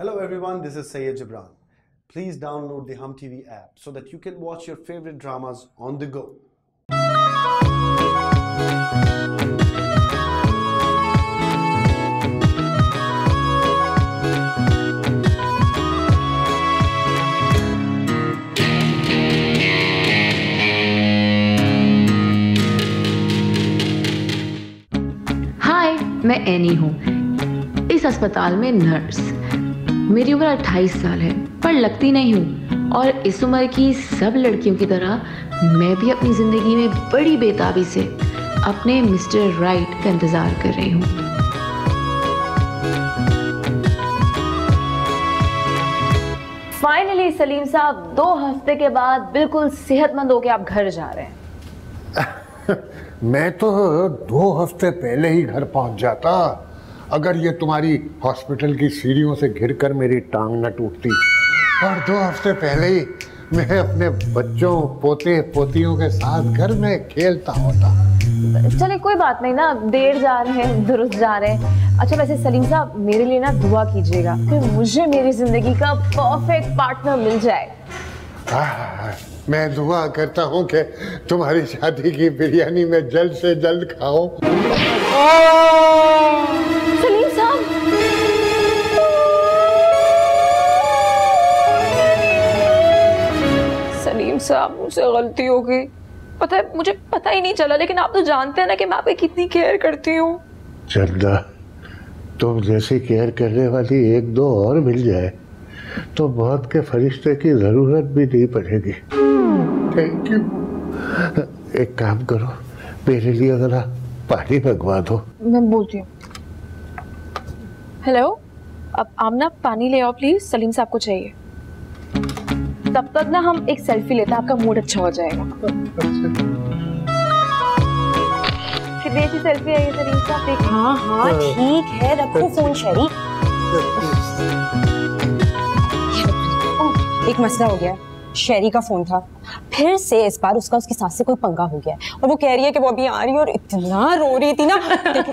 Hello everyone, this is Sayed Jibran. Please download the Hum TV app so that you can watch your favorite dramas on the go. हाय मैं any हूँ इस अस्पताल में nurse मेरी उम्र 28 साल है पर लगती नहीं हूँ। और इस उम्र की सब लड़कियों की तरह मैं भी अपनी ज़िंदगी में बड़ी बेताबी से अपने मिस्टर राइट का इंतज़ार कर रही हूँ। फाइनली सलीम साहब दो हफ़्ते के बाद बिल्कुल सेहतमंद होकर आप घर जा रहे हैं। मैं तो दो हफ़्ते पहले ही घर पहुँच जाता। अगर ये तुम्हारी हॉस्पिटल की सीढ़ियों से घिरकर मेरी टांग न टूटती और दो हफ़्ते पहले ही मैं अपने बच्चों पोते पोतियों के साथ घर में खेलता होता। चले कोई बात नहीं ना देर जा रहे हैं दुरुस्त जा रहे हैं। अच्छा वैसे सलीम साहब मेरे लिए ना दुआ कीजिएगा कि मुझे मेरी ज़िंदगी का परफेक्ट पार्टनर मिल जाए। आह, मैं दुआ करता हूँ कि तुम्हारी शादी की बिरयानी में जल्द से जल्द खाऊं। साहब मुझसे गलती हो गई। पता है मुझे पता ही नहीं चला लेकिन आप तो जानते हैं ना कि मैं आपकी कितनी केयर करती हूँ। चंदा तुम जैसी केयर करने वाली एक दो और मिल जाए तो मौत के फरिश्ते की ज़रूरत भी नहीं पड़ेगी। थैंक यू एक काम करो मेरे लिए जरा पानी मंगवा दो। मैं बोलती हूँ। हेलो अब आमना पानी ले आओ प्लीज़ सलीम साहब को चाहिए। तब तक ना हम एक सेल्फी लेते हैं आपका मूड अच्छा हो जाएगा। अच्छी सेल्फी आई है सलीम हाँ हाँ ठीक है रखो फ़ोन शरी एक मसला हो गया। शेरी का फ़ोन था। फिर से इस बार उसका उसकी सास से कोई पंगा हो गया। है और वो कह रही है कि वो अभी आ रही है और इतना रो रही थी ना। देखो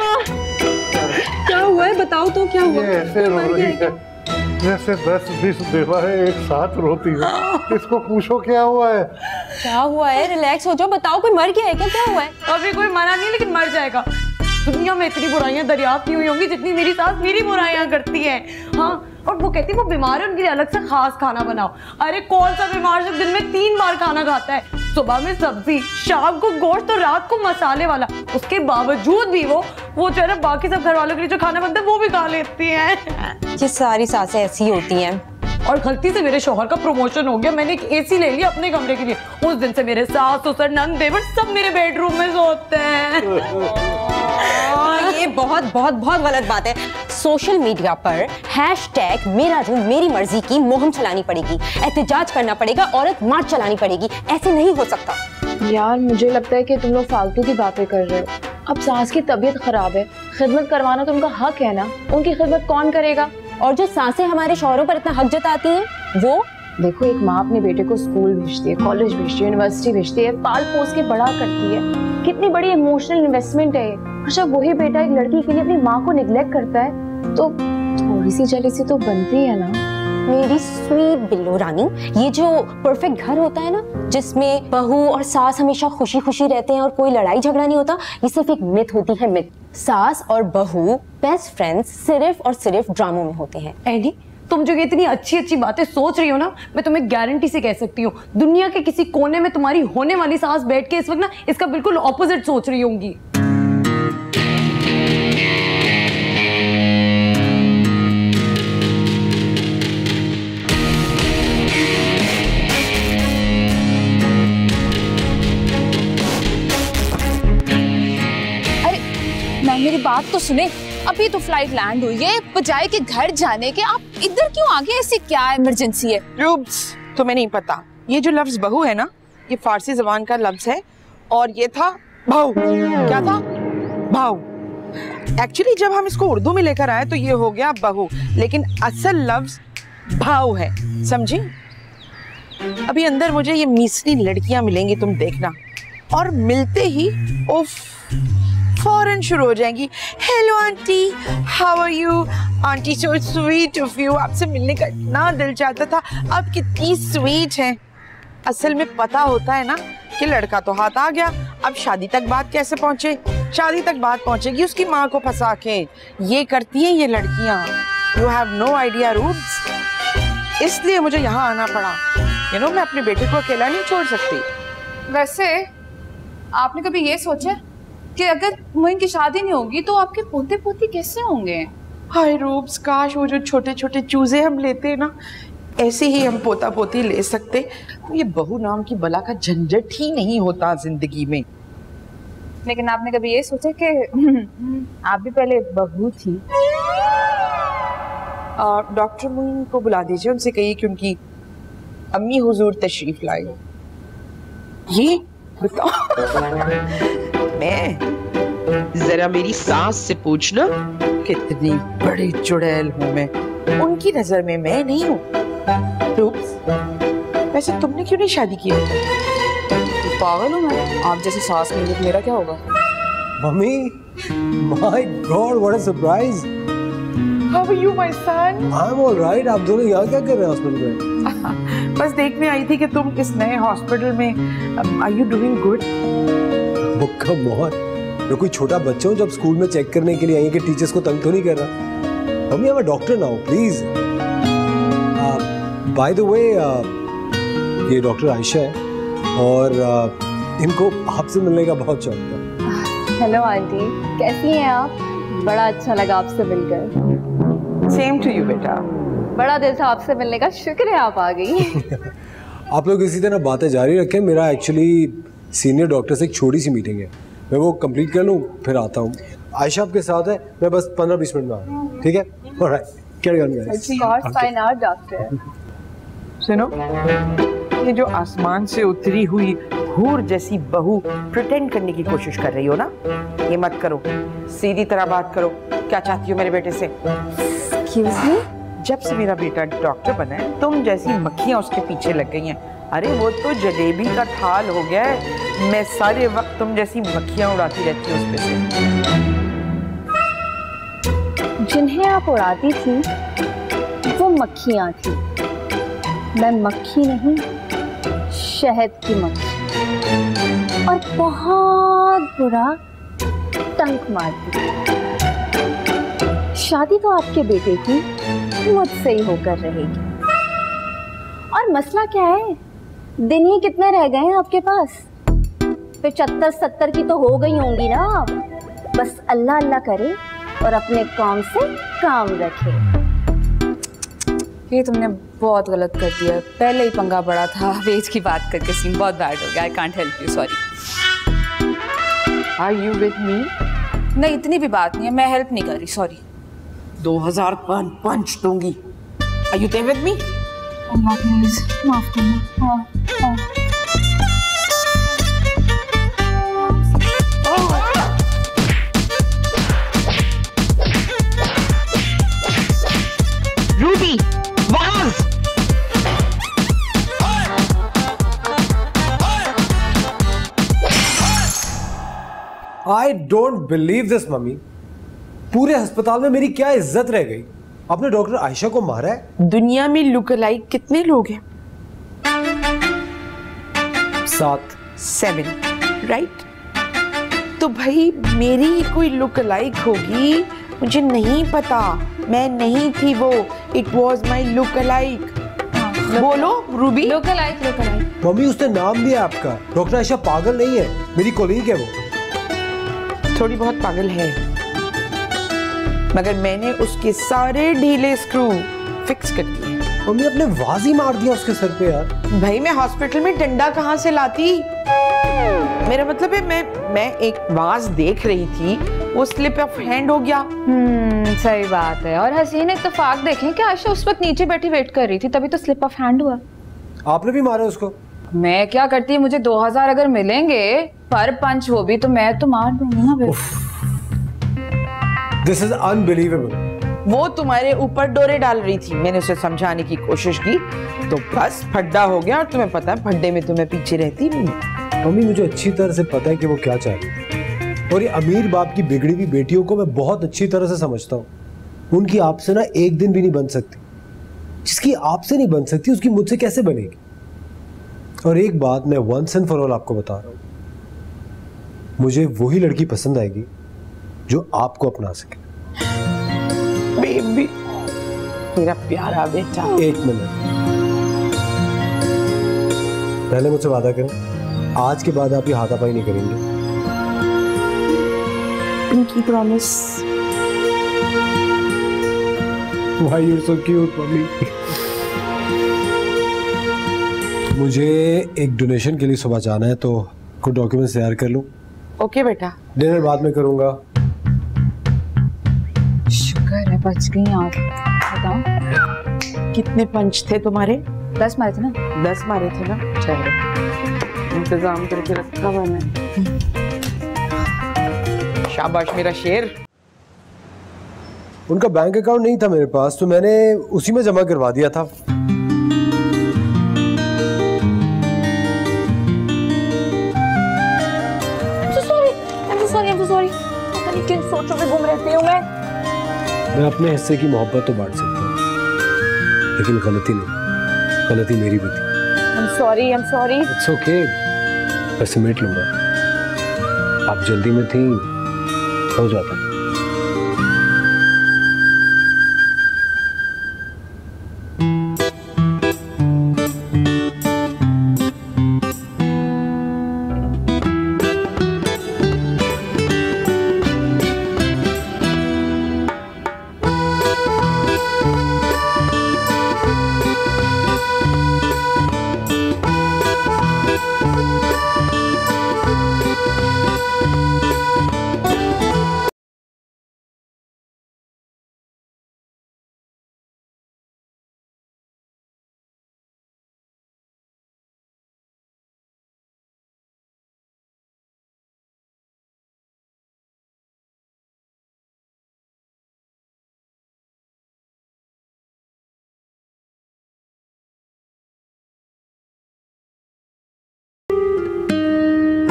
बताओ तो क्या हुआ? ऐसे रो रही है। जैसे दस बीस बेवाएँ एक साथ रोती है। इसको पूछो क्या हुआ है? क्या हुआ है? रिलैक्स हो जाओ बताओ कोई मर गया है क्या? क्या हुआ है? अभी कोई मरा नहीं लेकिन मर जाएगा। दुनिया में इतनी बुराइयाँ दरियाफ्त नहीं हुई होंगी जितनी मेरी सास मेरी बुराइयाँ करती है। हाँ और वो कहती है वो बीमार है उनके लिए अलग से खास खाना बनाओ। अरे कौन सा बीमार जो दिन में तीन बार खाना खाता है? सुबह में सब्ज़ी शाम को गोश्त और रात को मसाले वाला। उसके बावजूद भी वो वो जो है ना बाकी सब घर वालों के लिए जो खाना बनता है वो भी खा लेती है। ये सारी सासें ऐसी होती हैं। और गलती से मेरे शोहर का प्रमोशन हो गया। मैंने एक एसी ले लिया अपने कमरे के लिए। उस दिन से मेरे सास ससुर नंद देवर सब मेरे बेडरूम में सोते हैं हाँ, ये बहुत बहुत बहुत गलत बात है। सोशल मीडिया पर हैशटैग मेरा रूम मेरी मर्ज़ी की मुहिम चलानी पड़ेगी। एहतजाज करना पड़ेगा औरत मार्च चलानी पड़ेगी। ऐसे नहीं हो सकता। यार मुझे लगता है कि तुम लोग फालतू की बातें कर रहे हो। अब सास की तबीयत खराब है। खिदमत करवाना तो उनका हक है ना? उनकी खिदमत कौन करेगा? और जो सासें हमारे शौहरों पर इतना हक जताती हैं वो देखो एक माँ अपने बेटे को स्कूल भेजती है कॉलेज भेजती है यूनिवर्सिटी भेजती है पाल पोस के बड़ा करती है। कितनी बड़ी इमोशनल इन्वेस्टमेंट है। और जब वही बेटा एक लड़की के लिए अपनी माँ को निग्लेक्ट करता है तो थोड़ी सी जलीसी तो बनती है ना। मेरी स्वीट बिल्लो रानी ये जो परफेक्ट घर होता है ना जिसमें बहू और सास हमेशा खुशी खुशी रहते हैं और कोई लड़ाई झगड़ा नहीं होता ये सिर्फ़ एक मिथ होती है मिथ सास और बहू बेस्ट फ्रेंड्स सिर्फ़ और सिर्फ़ ड्रामों में होते हैं। एडी तुम जो ये इतनी अच्छी अच्छी बातें सोच रही हो ना, मैं तुम्हें गारंटी से कह सकती हूँ, दुनिया के किसी कोने में तुम्हारी होने वाली सास बैठ के इस वक्त ना, इसका बिल्कुल ऑपोजिट सोच रही होंगी। मेरी बात तो सुने। अभी तो फ़्लाइट लैंड हुई है। बजाय के घर जाने के, आप इधर क्यों आ गए? ऐसी क्या इमरजेंसी है? तुम्हें नहीं पता, ये जो लफ्ज बहू है ना, ये फारसी जबान का लफ्ज है, और ये था भाव क्या था? भाव एक्चुअली जब हम इसको उर्दू में लेकर आए तो ये हो गया बहू। लेकिन असल लफ्ज भाव है। समझी? अभी अंदर मुझे ये मीसली लड़कियाँ मिलेंगी, तुम देखना। और मिलते ही, उफ फ़ौरन शुरू हो जाएँगी। Hello aunty how are you aunty so sweet of you आपसे मिलने का इतना दिल चाहता था। आप कितनी स्वीट हैं। असल में पता होता है ना कि लड़का तो हाथ आ गया। अब शादी तक बात कैसे पहुँचे? शादी तक बात पहुंचेगी, उसकी माँ को फंसा के। ये करती हैं ये लड़कियाँ। You have no idea roots इसलिए मुझे यहाँ आना पड़ा। यू नो मैं अपने बेटे को अकेला नहीं छोड़ सकती। वैसे, आपने कभी ये सोचा? कि अगर मोइन की शादी नहीं होगी तो आपके पोते पोती कैसे होंगे? हाय रूप्स काश वो जो छोटे छोटे चूजे हम लेते हैं ना ऐसे ही हम पोता पोती ले सकते। तो ये बहू नाम की बला का झंझट ही नहीं होता ज़िंदगी में। लेकिन आपने कभी ये सोचा कि आप भी पहले बहू थी? डॉक्टर मोइन को बुला दीजिए उनसे कहिए कि उनकी अम्मी हुजूर तशरीफ़ लाए। ये बताओ। मैं जरा मेरी सास से पूछना। कितनी बड़ी चुड़ैल हूँ मैं। उनकी नज़र में मैं नहीं हूँ। वैसे तुमने क्यों नहीं शादी की? पागल हूँ मैं। आप जैसी सास मिल तो मेरा क्या होगा? Mummy my god what a surprise how are you my son I am alright आप दोनों यहाँ क्या कर रहे हैं? हॉस्पिटल में? बस देखने आई थी कि तुम इस नए हॉस्पिटल में आर यू डूइंग गुड मैं कोई छोटा बच्चा हूँ जब स्कूल में चेक करने के लिए आई कि टीचर्स को तंग तो नहीं कर रहा? Mummy I doctor now please by the way ये डॉक्टर आयशा है और uh, इनको आपसे मिलने का बहुत शौक था। Hello aunty. कैसी हैं आप? बड़ा अच्छा लगा आपसे मिलकर। सेम टू यू बेटा। बड़ा दिल था आपसे मिलने का। शुक्र है आप आ गई आप लोग इसी तरह बातें जारी रखें। मेरा एक्चुअली सीनियर डॉक्टर से एक छोटी सी मीटिंग है। मैं वो कंप्लीट कर लूँ फिर आता हूँ। आयशा आपके साथ है। मैं बस पंद्रह बीस मिनट में आ रहा हूँ। ठीक है? सुनो ये जो आसमान से उतरी हुई हूर जैसी बहू प्रिटेंड करने की कोशिश कर रही हो ना ये मत करो। सीधी तरह बात करो। क्या चाहती हो मेरे बेटे से? जब से मेरा बेटा डॉक्टर बना है, तुम जैसी मक्खियाँ उसके पीछे लग गई हैं। अरे, वो तो जलेबी का थाल हो गया है। मैं सारे वक्त तुम जैसी मक्खियाँ उड़ाती रहती हूँ उस पे से। जिन्हें आप उड़ाती थी, वो मक्खियाँ थी। मैं मक्खी नहीं, शहद की मक्खी। और बहुत बुरा टंक मारती शादी तो आपके बेटे की मुझसे ही होकर रहेगी। और मसला क्या है? दिन ही कितने रह गए हैं आपके पास? पचहत्तर सत्तर की तो हो गई होंगी ना आप। बस अल्लाह अल्लाह करे और अपने काम से काम रखे। ये तुमने बहुत गलत कर दिया। पहले ही पंगा बड़ा था। वेज की बात करके सीन बहुत बैड हो गया। I can't help you sorry are you with me नहीं इतनी भी बात नहीं है। मैं हेल्प नहीं कर रही सॉरी दो हज़ार पाँच पंच दूँगी। आर यू विद मी माफ़ करना हाँ हाँ। रूबी वहाँ। I don't believe this mummy. पूरे अस्पताल में मेरी क्या इज़्ज़त रह गई? आपने डॉक्टर आयशा को मारा है? दुनिया में लुक अलाइक कितने लोग हैं? सात। सेवन राइट तो भाई मेरी ही कोई लुक अलाइक होगी? मुझे नहीं पता। मैं नहीं थी वो। It was my look alike बोलो रूबी। लोकल आइक लोकल आइक मम्मी उसने नाम दिया आपका। डॉक्टर आयशा पागल नहीं है। मेरी कोलीग है वो। थोड़ी बहुत पागल है। मगर मैंने उसके सारे ढीले स्क्रू फिक्स कर दिए मम्मी आपने वाजी मार दिया उसके सर पे यार। भाई मैं हॉस्पिटल में डंडा कहाँ से लाती? मेरा मतलब है मैं मैं एक वाज देख रही थी वो स्लिप ऑफ़ हैंड हो गया। हम्म सही बात है। और हसीन इत्तेफाक देखें कि आयशा उस वक्त नीचे बैठी वेट कर रही थी? तभी तो स्लिप ऑफ़ हैंड हुआ। आपने भी मारा उसको? मैं क्या करती? मुझे 2000 अगर मिलेंगे पर पंच वो भी तो मैं तो मार दूँगी ना दिस इज़ अनबिलीवेबल वो तुम्हारे ऊपर डोरे डाल रही थी। मैंने उसे समझाने की कोशिश की तो बस फड्डा हो गया और तुम्हें पता है फड्डे में तुम्हें पीछे रहती नहीं मम्मी मुझे अच्छी तरह से पता है कि वो क्या चाह रही है। और ये अमीर बाप की बिगड़ी हुई बेटियों को मैं बहुत अच्छी तरह से समझता हूँ। उनकी आपसे ना एक दिन भी नहीं बन सकती। जिसकी आपसे नहीं बन सकती उसकी मुझसे कैसे बनेगी? और एक बात मैं वंस एंड फॉर ऑल आपको बता रहा हूँ। मुझे वही लड़की पसंद आएगी जो आपको अपना सके। बेबी मेरा प्यारा बेटा। एक मिनट। पहले मुझसे वादा करें आज के बाद आप ये हाथापाई नहीं करेंगे। Pinky promise Why you're so cute, mummy मुझे एक डोनेशन के लिए सुबह जाना है तो कुछ डॉक्यूमेंट्स तैयार कर लूँ। ओके बेटा। डिनर बाद में करूँगा। बच गई आप बताओ। कितने पंच थे तुम्हारे? दस मारे थे ना? दस मारे थे ना चलो इंतज़ाम करके रखा मैंने। शाबाश मेरा शेर। उनका बैंक अकाउंट नहीं था मेरे पास तो मैंने उसी में जमा करवा दिया था। मैं अपने हिस्से की मोहब्बत तो बांट सकता हूँ। लेकिन गलती नहीं। गलती मेरी भी थी। Sorry I am sorry it's okay मैं समेट लूँगा। आप जल्दी में थी हो जाता।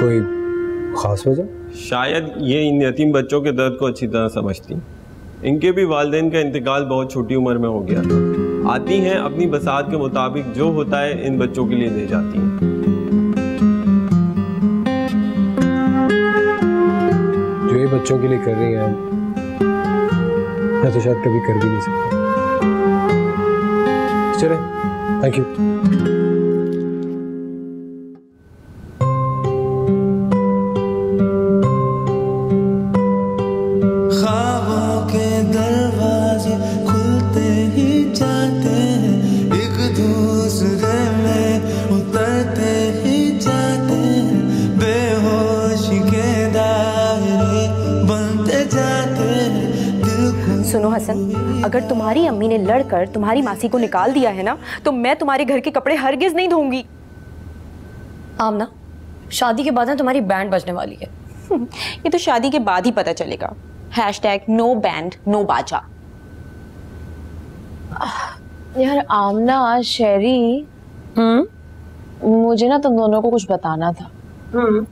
कोई खास वजह? शायद ये इन यतीम बच्चों के दर्द को अच्छी तरह समझती। इनके भी वालदेन का इंतकाल बहुत छोटी उम्र में हो गया था। आती हैं अपनी बसात के मुताबिक जो होता है इन बच्चों के लिए दे जाती हैं। जो ये बच्चों के लिए कर रही हैं मैं तो शायद कभी कर भी नहीं सकता। चले थैंक यू अगर तुम्हारी अम्मी ने लड़कर तुम्हारी मासी को निकाल दिया है ना तो मैं तुम्हारे घर के कपड़े हरगिज नहीं धोऊँगी आमना शादी के बाद ना तुम्हारी बैंड बजने वाली है। ये तो शादी के बाद ही पता चलेगा। Hashtag no band no बाजा यार आमना शेरी हम्म? मुझे ना तुम दोनों को कुछ बताना था। हम्म।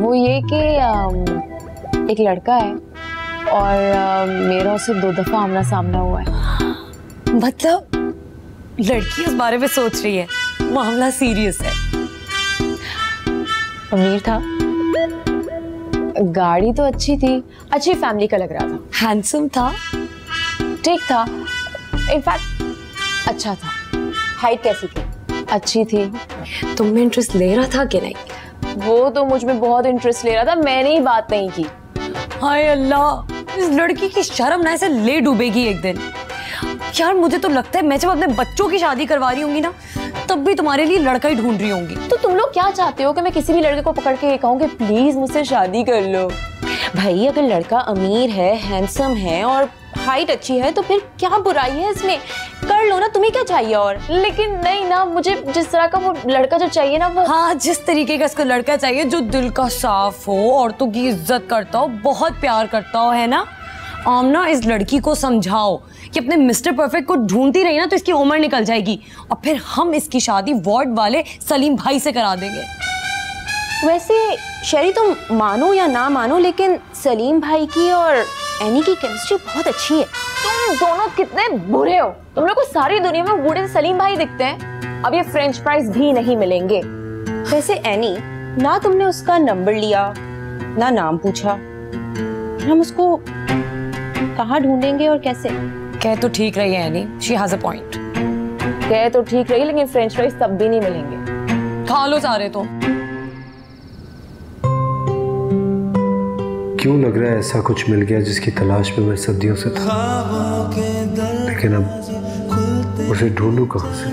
वो ये कि एक लड़का है और मेरा उससे दो दफ़ा आमना सामना हुआ है। मतलब लड़की उस बारे में सोच रही है। मामला सीरियस है। अमीर था। गाड़ी तो अच्छी थी। अच्छी फैमिली का लग रहा था। हैंडसम था। ठीक था। इनफैक्ट अच्छा था। हाइट कैसी थी? अच्छी थी। तुम में इंटरेस्ट ले रहा था कि नहीं? वो तो मुझमें बहुत इंटरेस्ट ले रहा था। मैंने ही बात नहीं की। हाय अल्लाह इस लड़की की शर्म ना ऐसे ले डूबेगी एक दिन। यार मुझे तो लगता है मैं जब अपने बच्चों की शादी करवा रही होंगी ना तब भी तुम्हारे लिए लड़का ही ढूंढ रही होंगी। तो तुम लोग क्या चाहते हो कि मैं किसी भी लड़के को पकड़ के ये कहूँ कि प्लीज़ मुझसे शादी कर लो? भाई अगर लड़का अमीर है हैंडसम है और हाइट अच्छी है तो फिर क्या बुराई है इसमें? कर लो ना तुम्हें क्या चाहिए और? लेकिन नहीं ना मुझे जिस तरह का वो लड़का जो चाहिए ना वो हाँ जिस तरीके का इसको लड़का चाहिए जो दिल का साफ़ हो औरतों की इज़्ज़त करता हो बहुत प्यार करता हो है ना? आमना इस लड़की को समझाओ कि अपने मिस्टर परफेक्ट को ढूंढती रही ना तो इसकी उम्र निकल जाएगी। और फिर हम इसकी शादी वार्ड वाले सलीम भाई से करा देंगे। वैसे शेरी तुम मानो या ना मानो लेकिन सलीम भाई की और एनी की केमिस्ट्री बहुत अच्छी है। तुम दोनों कितने बुरे हो? तुम लोग को सारी दुनिया में बूढ़े सलीम भाई दिखते हैं? अब ये फ्रेंच फ्राइज भी नहीं मिलेंगे। वैसे एनी ना तुमने उसका नंबर लिया ना नाम पूछा। हम उसको कहाँ ढूंढेंगे और कैसे? कह तो ठीक रही है Annie. She has a point कह तो ठीक रही लेकिन फ्रेंच फ्राइज तब भी नहीं मिलेंगे। खा लो सारे तो क्यों लग रहा है ऐसा कुछ मिल गया जिसकी तलाश में मैं सदियों से था? लेकिन अब उसे ढूंढूं कहाँ से?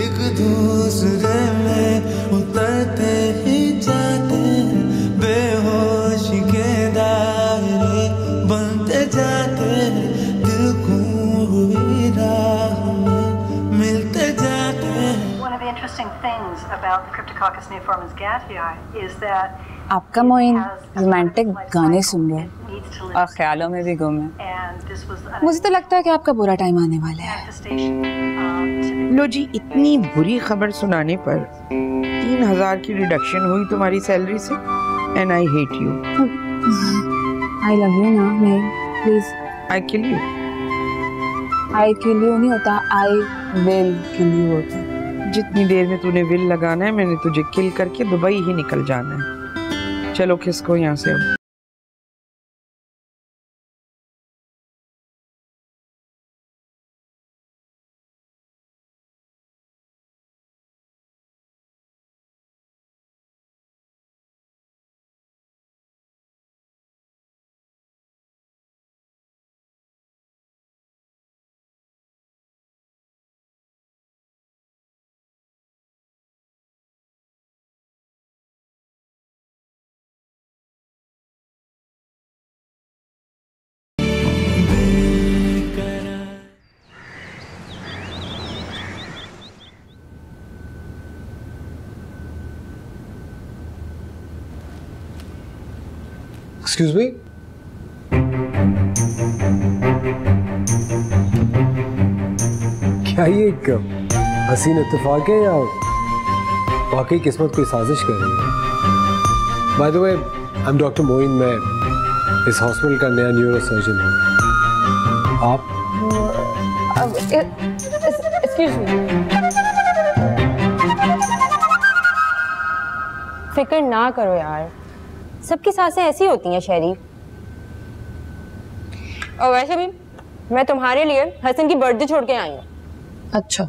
एक दूसरे में उतरते ही जाते बेहोश के दायरे बनते जाते दिल को हुई राह में मिलते जाते One of the interesting things about Cryptococcus neoformans gatii is that आपका मोइन रोमांटिक गाने सुन रहे हैं। और ख्यालों में भी गुम है। मुझे तो लगता है कि आपका बुरा टाइम आने वाला है। लो जी इतनी बुरी खबर सुनाने पर तीन हज़ार की रिडक्शन हुई तुम्हारी सैलरी से and I hate you I love you ना नहीं please I kill you I kill you नहीं होता आई विल किल यू होता। जितनी देर में तूने विल लगाना है मैंने तुझे किल करके दुबई ही निकल जाना है। चलो खिसको यहाँ से? अब एक्सक्यूज मी क्या ये एक हसीन इत्तेफाक है या वाकई किस्मत कोई साजिश कर रही है? By the way I am doctor Moin मैं इस हॉस्पिटल का नया न्यूरो सर्जन हूँ। आप? फ़िक्र ना करो यार। सबकी साँसें ऐसी होती हैं शहरी। और वैसे भी मैं तुम्हारे लिए हसन की बर्थडे छोड़ के आई हूँ। अच्छा।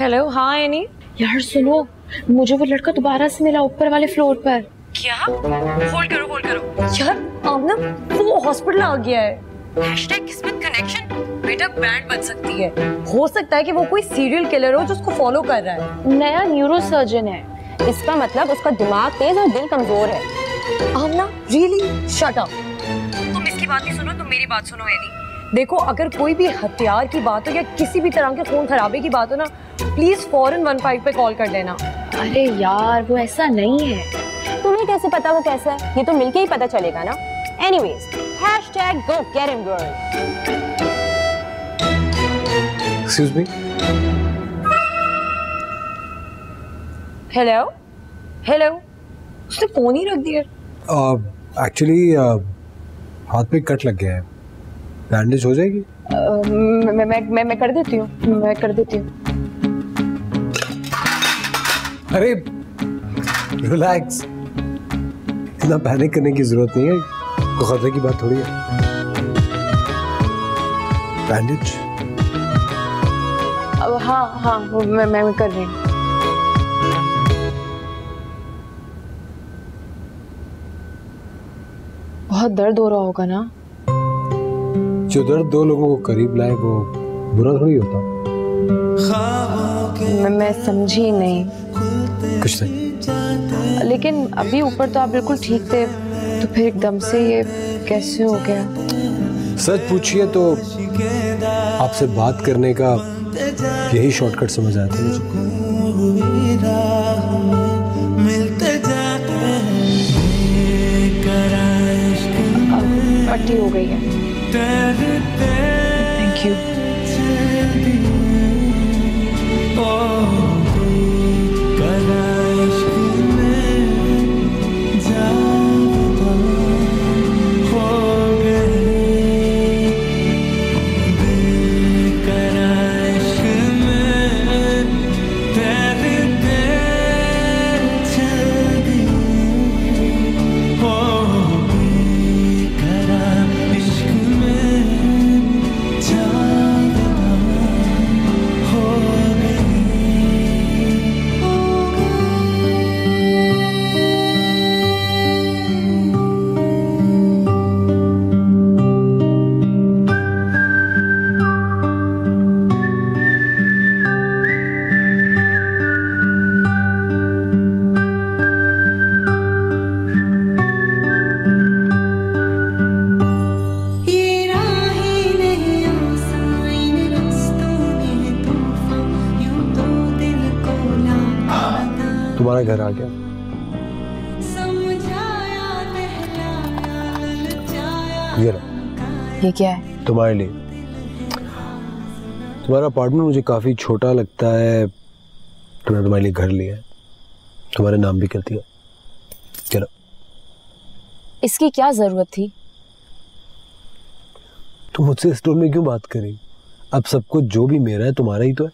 हेलो हाँ? एनी यार सुनो मुझे वो लड़का दोबारा से मिला ऊपर वाले फ्लोर पर। क्या? होल्ड करो होल्ड करो। यार अब ना वो हॉस्पिटल आ गया है। हैशटैग किस्मत कनेक्शन बेटा ब्रांड बन सकती है। हो सकता है कि वो कोई सीरियल किलर हो जो उसको फॉलो कर रहा है। नया न्यूरो सर्जन है। इसका मतलब उसका दिमाग तेज और दिल कमज़ोर है। आमना रियली शट अप तुम इसकी बात नहीं सुनो तुम मेरी बात सुनो एनी देखो अगर कोई भी हथियार की बात हो या किसी भी तरह के खून खराबे की बात हो ना प्लीज़ फॉरन वन फाइव पे कॉल कर लेना अरे यार वो ऐसा नहीं है। तुम्हें कैसे पता वो कैसा है? ये तो मिलके ही पता चलेगा ना। Anyways hashtag go get him girl excuse me hello hello उसने फ़ोन ही रख दिया। एक्चुअली हाथ पे कट लग गया है। बैंडेज हो जाएगी? अ, मैं मैं मैं मैं कर देती हूँ। मैं कर देती हूँ। अरे रिलैक्स इतना पैनिक करने की ज़रूरत नहीं है। खतरे की बात थोड़ी है। बैंडेज अब हाँ हाँ मैं मैं कर रही हूँ। बहुत दर्द हो रहा होगा ना? जो दर्द दो लोगों को करीब लाए वो बुरा थोड़ी होता। मैं, मैं समझी नहीं। कुछ नहीं। लेकिन अभी ऊपर तो आप बिल्कुल ठीक थे तो फिर एकदम से ये कैसे हो गया? सच पूछिए तो आपसे बात करने का यही शॉर्टकट समझ आते था राह मिलते जाते हैं। अब पट्टी हो गई है। थैंक यू तुम्हारे लिए। तुम्हारा अपार्टमेंट मुझे काफ़ी छोटा लगता है। तो मैंने तुम्हारे लिए घर लिया है। तुम्हारे नाम भी कर दिया। चलो। इसकी क्या ज़रूरत थी? तुम मुझसे इस टोन में क्यों बात करी अब सब कुछ जो भी मेरा है तुम्हारा ही तो है।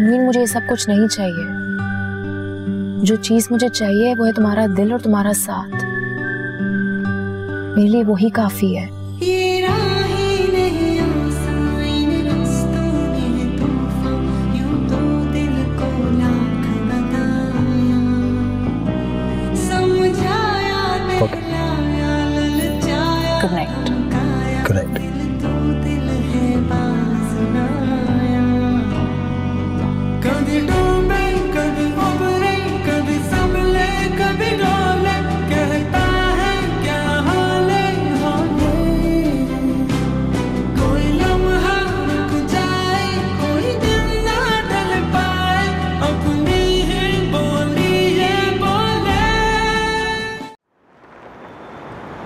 मीन मुझे ये सब कुछ नहीं चाहिए। जो चीज़ मुझे चाहिए वो है तुम्हारा दिल और तुम्हारा साथ। मेरे लिए वही काफ़ी है। Good नाइट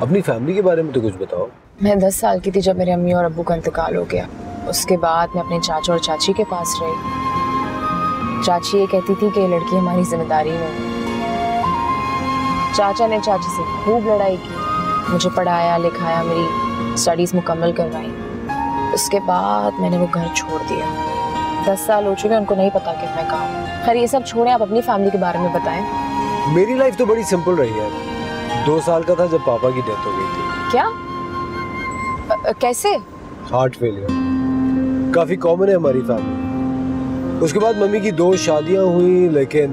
अपनी फैमिली के बारे में तो कुछ बताओ। मैं दस साल की थी जब मेरे अम्मी और अब्बू का इंतकाल हो गया। उसके बाद मैं अपने चाचा और चाची के पास रही। चाची ये कहती थी कि ये लड़की हमारी ज़िम्मेदारी नहीं चाचा ने चाची से खूब लड़ाई की। मुझे पढ़ाया लिखाया मेरी स्टडीज़ मुकम्मल करवाई। उसके बाद मैंने वो घर छोड़ दिया। दस साल हो चुके उनको नहीं पता कि मैं कहाँ हूँ। खैर ये सब छोड़ें आप अपनी फैमिली के बारे में बताएँ। मेरी लाइफ तो बड़ी सिंपल रही है। दो साल का था जब पापा की डेथ हो गई थी। क्या? अ, कैसे? हार्ट फेलियर काफ़ी कॉमन है हमारी फैमिली उसके बाद मम्मी की दो शादियाँ हुई लेकिन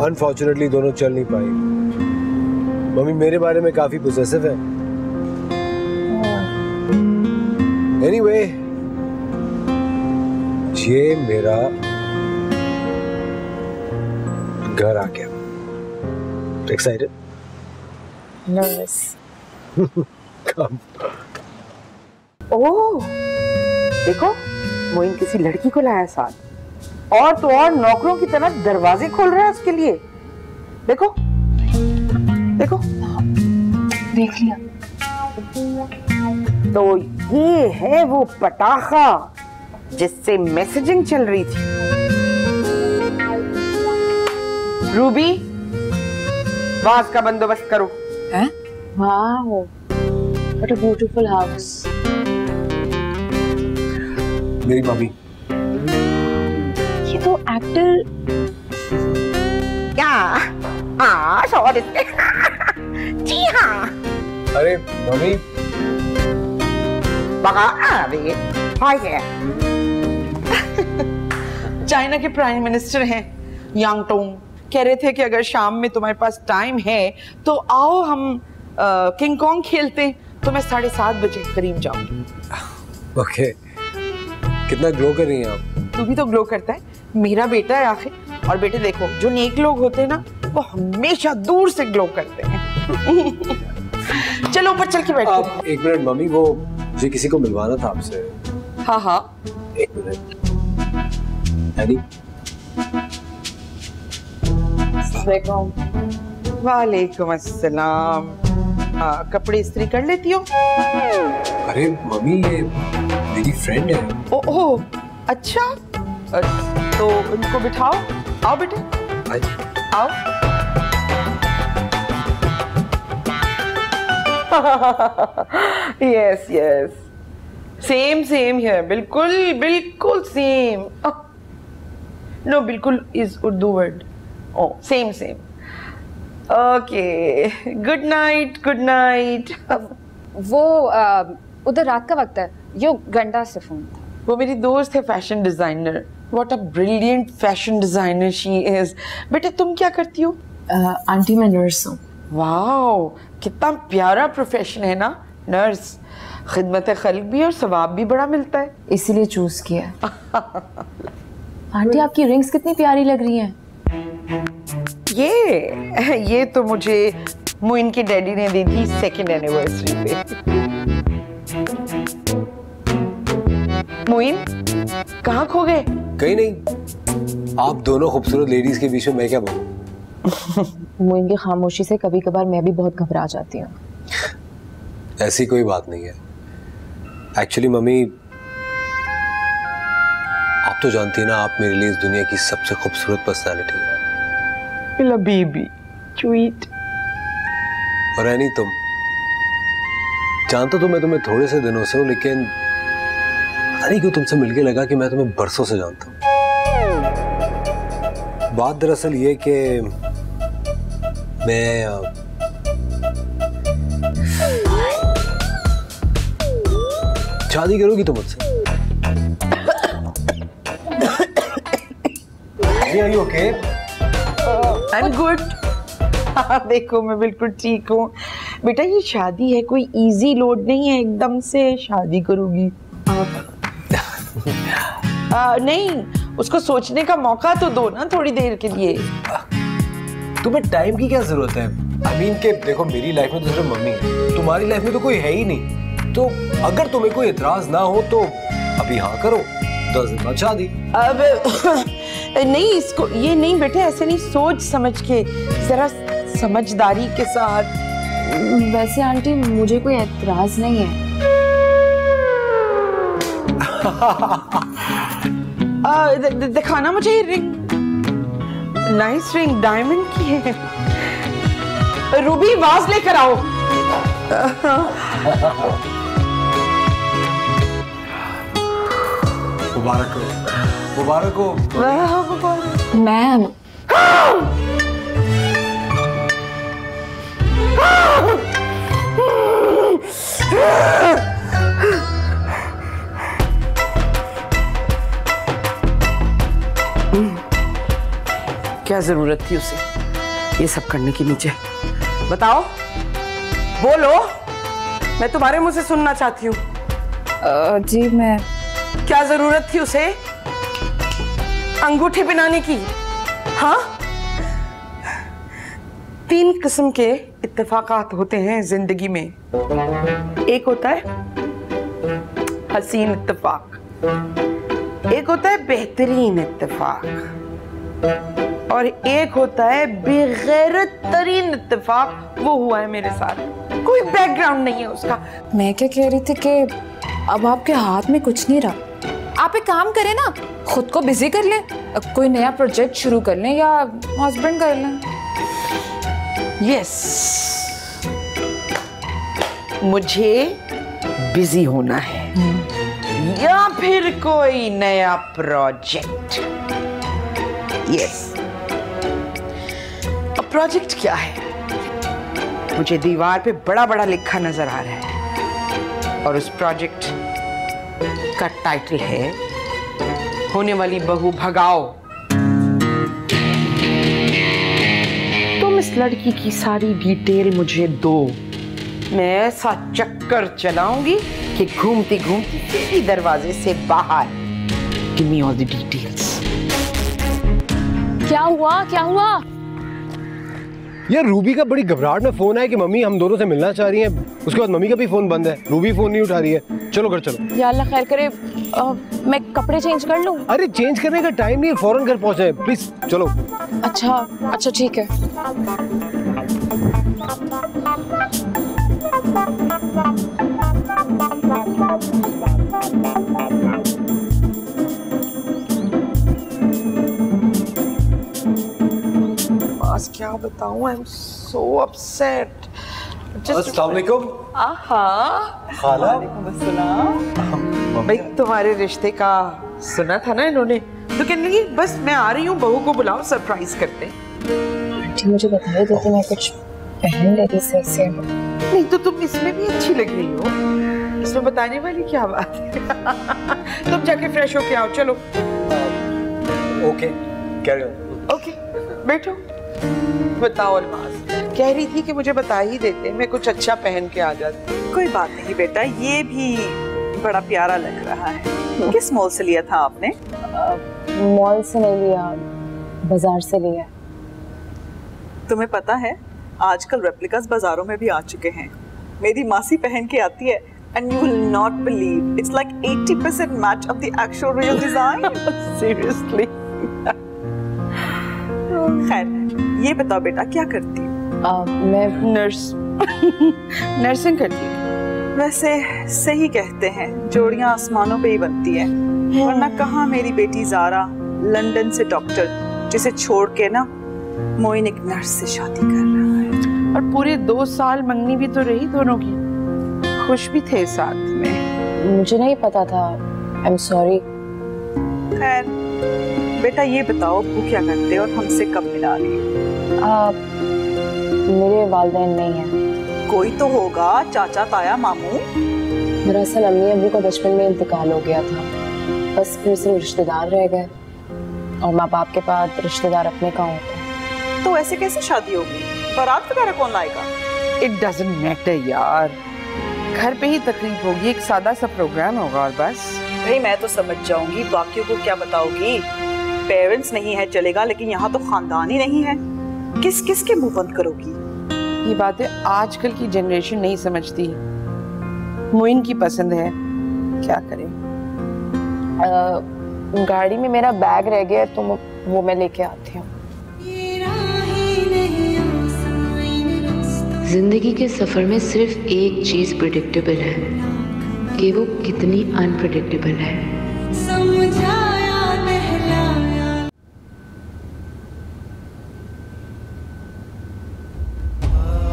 अनफॉर्चुनेटली दोनों चल नहीं पाई। मम्मी मेरे बारे में काफ़ी पोजेसिव है। एनीवे anyway, ये मेरा घर आ गया। एक्साइटेड नर्वस कम ओह! देखो मोइन किसी लड़की को लाया साथ। और तो और नौकरों की तरह दरवाजे खोल रहा है उसके लिए। देखो। देखो। देख लिया। तो ये है वो पटाखा जिससे मैसेजिंग चल रही थी। रूबी वास का बंदोबस्त करो। हैं wow what a beautiful house मेरी मम्मी। ये तो एक्टर क्या हाँ सॉरी जी हाँ। अरे मम्मी। बगा अरे हाय चाइना के प्राइम मिनिस्टर हैं यांग टोंग कह रहे थे कि अगर शाम में तुम्हारे पास टाइम है तो आओ हम किंग कॉन्ग खेलते। तो मैं साढ़े सात बजे करीब जाऊँगी। ओके कितना ग्लो कर रही हैं आप? तू भी तो ग्लो करता है। मेरा बेटा है आखिर। और बेटे देखो जो नेक लोग होते हैं ना वो हमेशा दूर से ग्लो करते हैं। चलो ऊपर चल के बैठो। आप एक मिनट मम्मी वो मुझे किसी को मिलवाना था आपसे। हाँ हाँ। एक मिनट। डैडी वालेकुम अस्सलाम। कपड़े इस्त्री कर लेती हो? अरे मम्मी ये मेरी फ्रेंड है। ओ, ओ अच्छा। तो उनको बिठाओ। आओ बेटे। आओ। यस यस सेम सेम है बिल्कुल बिल्कुल सेम नो बिल्कुल is Urdu word oh same same okay good night good night वो उधर रात का वक्त है। यो गंडा से फ़ोन था। वो मेरी दोस्त है fashion designer. What a brilliant fashion designer she is बेटे तुम क्या करती हो? आंटी मैं नर्स हूँ। वाओ कितना प्यारा प्रोफेशन है ना नर्स खिदमत खल्क भी और सवाब भी बड़ा मिलता है। इसीलिए चूज़ किया। आंटी आपकी रिंग्स कितनी प्यारी लग रही हैं। ये ये तो मुझे मोइन के डैडी ने दी थी सेकेंड एनिवर्सरी पे। मोइन कहाँ खो गए? कहीं नहीं। आप दोनों खूबसूरत लेडीज़ के बीच में मैं क्या बोलूँ? मोइन की खामोशी से कभी कभार मैं भी बहुत घबरा जाती हूँ। ऐसी कोई बात नहीं है। एक्चुअली मम्मी आप तो जानती हैं ना आप मेरे लिए इस दुनिया की सबसे खूबसूरत पर्सनालिटी मेरा बेबी स्वीट और है तुम। जानता तो मैं तुम्हें थोड़े से दिनों से हूँ, लेकिन पता नहीं क्यों तुमसे मिलके लगा कि मैं तुम्हें बरसों से जानता हूँ। बात दरअसल ये कि मैं शादी करोगी तुम मुझसे। ओके। आई एम गुड देखो मैं बिल्कुल ठीक हूँ। बेटा ये शादी है कोई इजी लोड नहीं है एकदम से शादी करूँगी। नहीं उसको सोचने का मौका तो दो ना थोड़ी देर के लिए। तुम्हें टाइम की क्या ज़रूरत है? आई मीन के देखो मेरी लाइफ में तो सिर्फ़ मम्मी है। तुम्हारी लाइफ में तो कोई है ही नहीं। तो अगर तुम्हें कोई एतराज़ ना हो तो अभी हाँ करो। दस दिन बाद शादी। अब नहीं इसको ये नहीं बेटे ऐसे नहीं सोच समझ के जरा समझदारी के साथ। वैसे आंटी मुझे कोई एतराज़ नहीं है। आ, द- द- दिखाना मुझे ये रिंग नाइस रिंग डायमंड की है। रूबी वाज लेकर आओ। मुबारक हो। मुबारक हो। मैम। क्या ज़रूरत थी उसे? ये सब करने की नीचे। बताओ। बोलो। मैं तुम्हारे मुँह से सुनना चाहती हूँ। जी मैं क्या ज़रूरत थी उसे? अंगूठे पहनाने की। हाँ? तीन किस्म के इत्तेफाकात होते हैं ज़िंदगी में। एक होता है हसीन इत्तेफाक। एक होता है बेहतरीन इत्तेफाक। और एक होता है बेगैरत तरीन इत्तेफाक। वो हुआ है मेरे साथ। कोई बैकग्राउंड नहीं है उसका। मैं क्या कह रही थी कि अब आपके हाथ में कुछ नहीं रहा। आप एक काम करें ना, खुद को बिज़ी कर लें, कोई नया प्रोजेक्ट शुरू कर लें या हस्बैंड कर लें। यस मुझे बिज़ी होना है। या फिर कोई नया प्रोजेक्ट यस अब प्रोजेक्ट क्या है? मुझे दीवार पे बड़ा बड़ा लिखा नज़र आ रहा है। और उस प्रोजेक्ट का टाइटल है, होने वाली बहू भगाओ। तुम इस लड़की की सारी डिटेल मुझे दो। मैं ऐसा चक्कर चलाऊँगी कि घूमती घूमती सीधी दरवाजे से बाहर। Give me all the details क्या हुआ? क्या हुआ? यार रूबी का बड़ी घबराहट में फ़ोन आया कि मम्मी हम दोनों से मिलना चाह रही हैं। उसके बाद मम्मी का भी फ़ोन बंद है। रूबी फ़ोन नहीं उठा रही है। चलो घर चलो। या अल्लाह खैर करे आ, मैं कपड़े चेंज कर लूँ? अरे चेंज करने का टाइम नहीं है फ़ौरन घर पहुँचे। प्लीज़ चलो। अच्छा अच्छा ठीक है। क्या बताऊँ? आई एम सो अपसेट अस्सलाम वालेकुम। आहा। खाला। भाई तुम्हारे रिश्ते का सुना था ना इन्होंने? तो कहने लगी बस मैं आ रही हूँ बहू को बुलाओ सरप्राइज़ करते आंटी मुझे बता ही देती मैं कुछ पहन लेती सही से? नहीं तो तुम इसमें भी अच्छी लग रही हो। इसमें बताने वाली क्या बात है? तुम जाके फ्रेश होके आओ चलो। ओके कैरी ऑन ओके बैठो। बताओ अलमास कह रही थी कि मुझे बता ही देते मैं कुछ अच्छा पहन के आ जाती। कोई बात नहीं बेटा ये भी बड़ा प्यारा लग रहा है। किस मॉल से लिया था आपने? मॉल से नहीं लिया बाज़ार से लिया। तुम्हें पता है आजकल रेप्लिकास बाजारों में भी आ चुके हैं। मेरी मासी पहन के आती है and you will not believe it's like 80% match of the actual real design. Seriously. खैर ये बताओ बेटा क्या करती हो? मैं नर्स नर्सिंग करती हूँ। वैसे सही कहते हैं जोड़ियाँ आसमानों पे ही बनती हैं। वरना कहाँ मेरी बेटी जारा लंदन से डॉक्टर जिसे छोड़ के ना मोइन एक नर्स से शादी कर रहा है। और पूरे दो साल मंगनी भी तो रही दोनों की। खुश भी थे साथ में। मुझे नहीं पता था। आई एम सॉरी खैर बेटा ये बताओ वो क्या करते और हमसे कब मिला रही हो? मेरे वालदेन नहीं है। कोई तो होगा चाचा ताया मामू। दरअसल अम्मी अबू का बचपन में इंतकाल हो गया था। बस फिर सिर्फ़ रिश्तेदार रह गए। और माँ बाप के पास रिश्तेदार अपने का होते तो ऐसे कैसे शादी होगी? बारात वगैरह कौन लाएगा? इट डजेंट मैटर यार। घर पे ही तकलीफ़ होगी एक सादा सा प्रोग्राम होगा और बस। भाई मैं तो समझ जाऊँगी। बाकियों को क्या बताओगी? पेरेंट्स नहीं है चलेगा लेकिन यहाँ तो खानदान ही नहीं है। किस किस के मुँह बंद करोगी? ये बातें आजकल की जनरेशन नहीं समझती। मोइन की पसंद है क्या करें? अ, गाड़ी में मेरा बैग रह गया तो वो- वो मैं लेके आती हूँ। ज़िंदगी के सफ़र में सिर्फ़ एक चीज़ प्रिडिक्टेबल है कि वो कितनी अनप्रिडिक्टेबल है।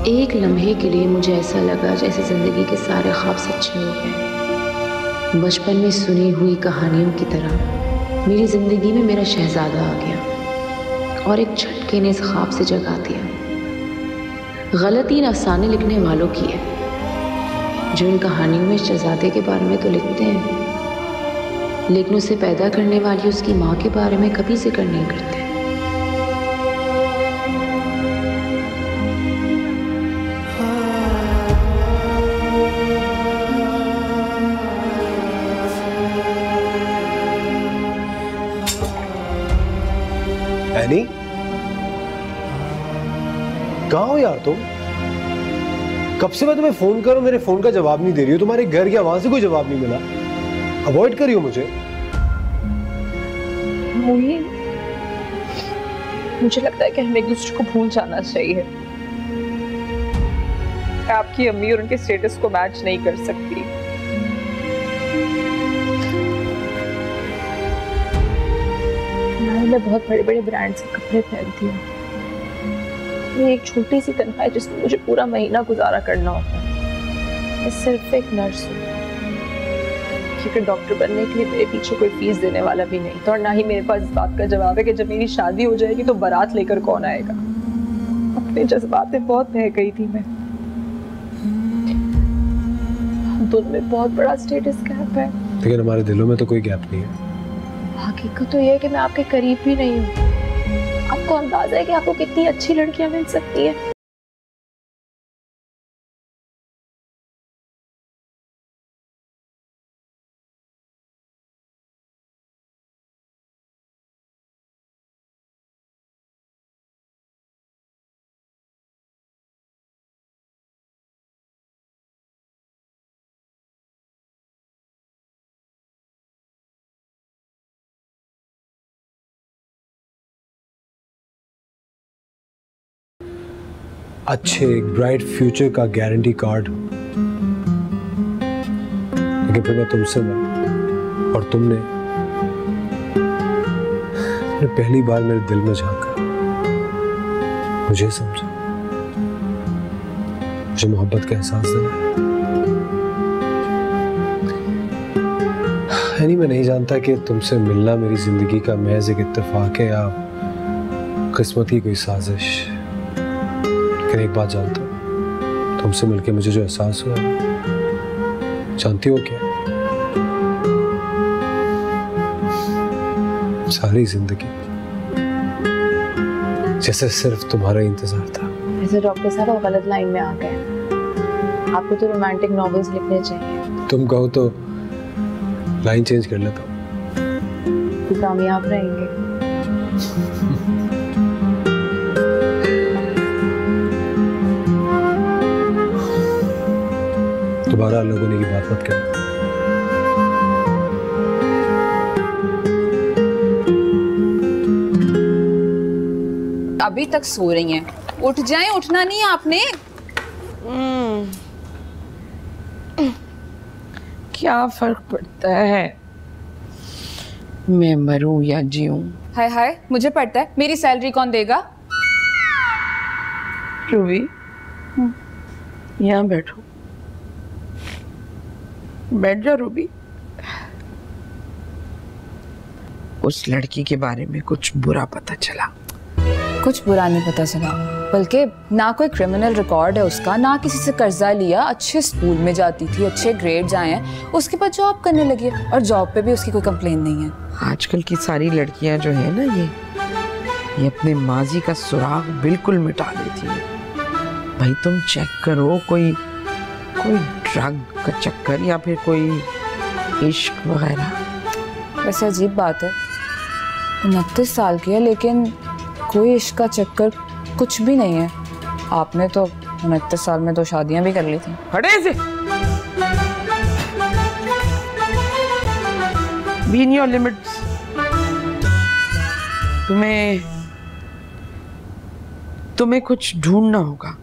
एक लम्हे के लिए मुझे ऐसा लगा जैसे ज़िंदगी के सारे ख्वाब सच्चे हो गए। बचपन में सुनी हुई कहानियों की तरह, मेरी ज़िंदगी में मेरा शहजादा आ गया और एक झटके ने इस ख्वाब से जगा दिया। गलती अफसाने लिखने वालों की है। जो इन कहानियों में शहजादे के बारे में तो लिखते हैं, लेकिन उसे पैदा करने वाली उसकी माँ के बारे में कभी ज़िक्र नहीं करते। कहाँ हो यार तुम। कब से मैं तुम्हें फ़ोन करूँ मेरे फ़ोन का जवाब नहीं दे रही हो? तुम्हारे घर की आवाज़ से कोई जवाब नहीं मिला। अवॉइड करी हो मुझे मुझे लगता है कि हमें एक दूसरे को भूल जाना चाहिए। आपकी अम्मी और उनके स्टेटस को मैच नहीं कर सकती। मैं बहुत बड़े बड़े ब्रांड्स के कपड़े पहनती हूँ ये एक छोटी सी तनख्वाह है जिसमें मुझे पूरा महीना गुजारा करना होता है। मैं सिर्फ़ एक नर्स हूँ। क्योंकि डॉक्टर बनने के लिए मेरे पीछे कोई फ़ीस देने वाला भी नहीं था और ना ही मेरे पास इस बात का जवाब है कि जब मेरी शादी हो जाएगी तो बारात लेकर कौन आएगा? अपने जज्बात बहुत बह गई थी मैं। दोनों में बहुत बड़ा स्टेटस गैप है। लेकिन हमारे दिलों में तो कोई गैप नहीं है। हकीकत तो ये है कि मैं आपके करीब भी नहीं हूँ। आपको अंदाज़ा है कि आपको कितनी अच्छी लड़कियाँ मिल सकती है? अच्छे, एक ब्राइट फ्यूचर का गारंटी कार्ड हो लेकिन फिर मैं तुमसे मिला, और तुमने पहली बार मेरे दिल में झांका। मुझे समझा। मुझे मोहब्बत का एहसास दिलाया यानी मैं नहीं जानता कि तुमसे मिलना मेरी ज़िंदगी का महज एक इत्तेफाक है या किस्मत की कोई साजिश। लेकिन एक बात जानता हूँ। तुमसे मिलके मुझे जो एहसास हुआ जानती हो क्या? सारी ज़िंदगी। जैसे सिर्फ़ तुम्हारा ही इंतज़ार था। वैसे डॉक्टर साहब आप गलत लाइन में आ गए आपको तो रोमांटिक नॉवेल्स लिखने चाहिए। तुम कहो तो लाइन चेंज कर लेता हूँ। तो कामयाब रहेंगे दोबारा अलग होने की बात मत करना। अभी तक सो रही हैं। उठ जाएँ उठना नहीं है आपने। क्या फ़र्क पड़ता है? मैं मरूं या जीऊं? हाय हाय मुझे पड़ता है। मेरी सैलरी कौन देगा? रूबी यहाँ बैठो। बैठ जा रूबी। उस लड़की के बारे में कुछ बुरा पता चला। कुछ बुरा नहीं पता चला बल्कि ना कोई क्रिमिनल रिकॉर्ड है उसका ना किसी से कर्जा लिया अच्छे स्कूल में जाती थी अच्छे ग्रेड्स आए हैं उसके बाद जॉब करने लगी है और जॉब पे भी उसकी कोई कंप्लेन नहीं है। आजकल की सारी लड़कियाँ जो है ना ये ये अपने माजी का सुराग बिल्कुल मिटा देती है। भाई तुम चेक करो कोई कोई ड्रग का चक्कर या फिर कोई इश्क वगैरह? वैसे अजीब बात है। उनतीस साल की है लेकिन कोई इश्क का चक्कर कुछ भी नहीं है। आपने तो उनतीस साल में दो शादियाँ भी कर ली थी। हटे से बी इन योर लिमिट्स तुम्हें तुम्हें कुछ ढूंढना होगा।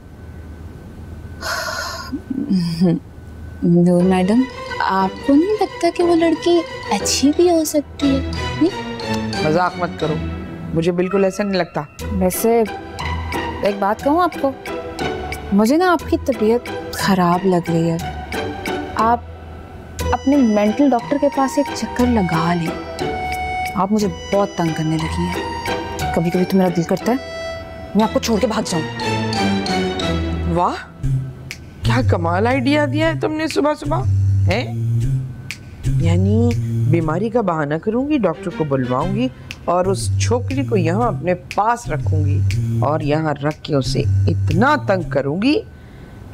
नूर मैडम आपको नहीं लगता कि वो लड़की अच्छी भी हो सकती है? नहीं? मज़ाक मत करो। मुझे बिल्कुल ऐसा नहीं लगता। वैसे एक बात कहूँ आपको? मुझे ना आपकी तबीयत खराब लग रही है। आप अपने मेंटल डॉक्टर के पास एक चक्कर लगा लें। आप मुझे बहुत तंग करने लगी हैं। कभी कभी तो मेरा दिल करता है। मैं आपको छोड़ के भाग जाऊँ। वाह! क्या कमाल आइडिया दिया है तुमने सुबह सुबह है? यानी बीमारी का बहाना करूँगी डॉक्टर को बुलवाऊँगी और उस छोकरी को यहाँ अपने पास रखूँगी और यहाँ रख के उसे इतना तंग करूँगी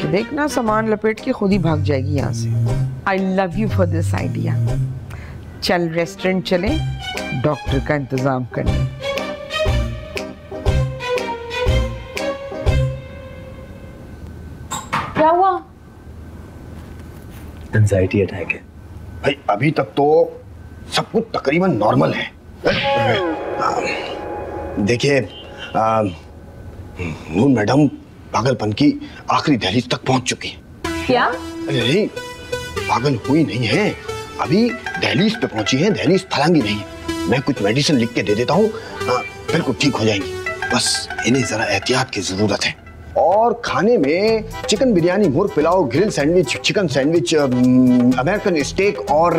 कि देखना सामान लपेट के खुद ही भाग जाएगी यहाँ से। I love you for this idea चल रेस्टोरेंट चले डॉक्टर का इंतज़ाम करने। एंजाइटी अटैक है। भाई अभी तक तो सब कुछ तकरीबन नॉर्मल है। देखिए आ, नूर मैडम पागलपन की आखिरी दहलीज तक पहुँच चुकी है। क्या? अरे नहीं पागल हुई नहीं है। अभी दहलीज पे पहुँची है दहलीज फलांगी नहीं है। मैं कुछ मेडिसिन लिख के दे देता हूँ बिल्कुल ठीक हो जाएँगी। बस इन्हें जरा एहतियात की ज़रूरत है। और खाने में चिकन बिरयानी मुर्ग pulao grill sandwich chicken sandwich American steak और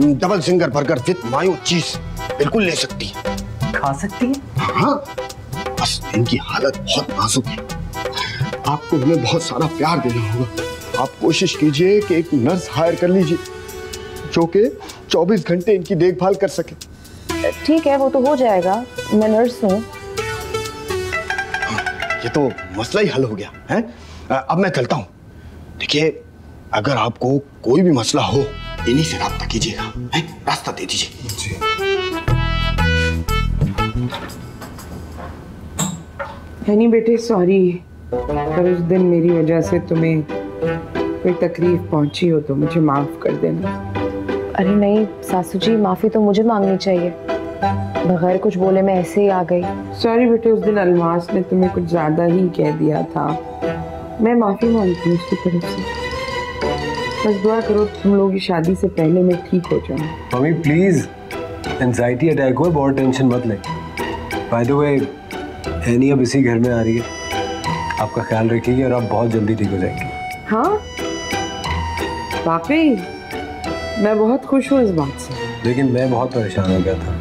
double singer burger with mayo cheese. बिल्कुल ले सकती है। खा सकती है? हाँ। बस इनकी हालत बहुत नाजुक है। आपको उन्हें बहुत सारा प्यार देना होगा। आप कोशिश कीजिए कि एक नर्स हायर कर लीजिए जो कि 24 घंटे इनकी देखभाल कर सके। ठीक है वो तो हो जाएगा। मैं नर्स हूँ। ये तो मसला ही हल हो गया है? अब मैं चलता हूँ। देखिए अगर आपको कोई भी मसला हो इन्हीं से रब्ता कीजिएगा हैं? रास्ता दे दीजिए। यानी बेटे सॉरी पर उस दिन मेरी वजह से तुम्हें कोई तकलीफ़ पहुँची हो तो मुझे माफ़ कर देना। अरे नहीं सासू जी माफ़ी तो मुझे मांगनी चाहिए। बगैर कुछ बोले मैं ऐसे ही आ गई। सॉरी बेटे उस दिन अलमास ने तुम्हें कुछ ज़्यादा ही कह दिया था। मैं माफ़ी मांगती हूँ उसकी तरफ़ से। बस दुआ करो तुम लोगों की शादी से पहले मैं ठीक हो जाऊँ। मम्मी प्लीज़ एंजाइटी अटैक हुआ बहुत टेंशन मत ले। बाय द वे एनी अब इसी घर में आ रही है। आपका ख्याल रखिएगा और आप बहुत जल्दी ठीक हो जाएँगे। हाँ? वाकई मैं बहुत खुश हूँ इस बात से। लेकिन मैं बहुत परेशान हो गया था।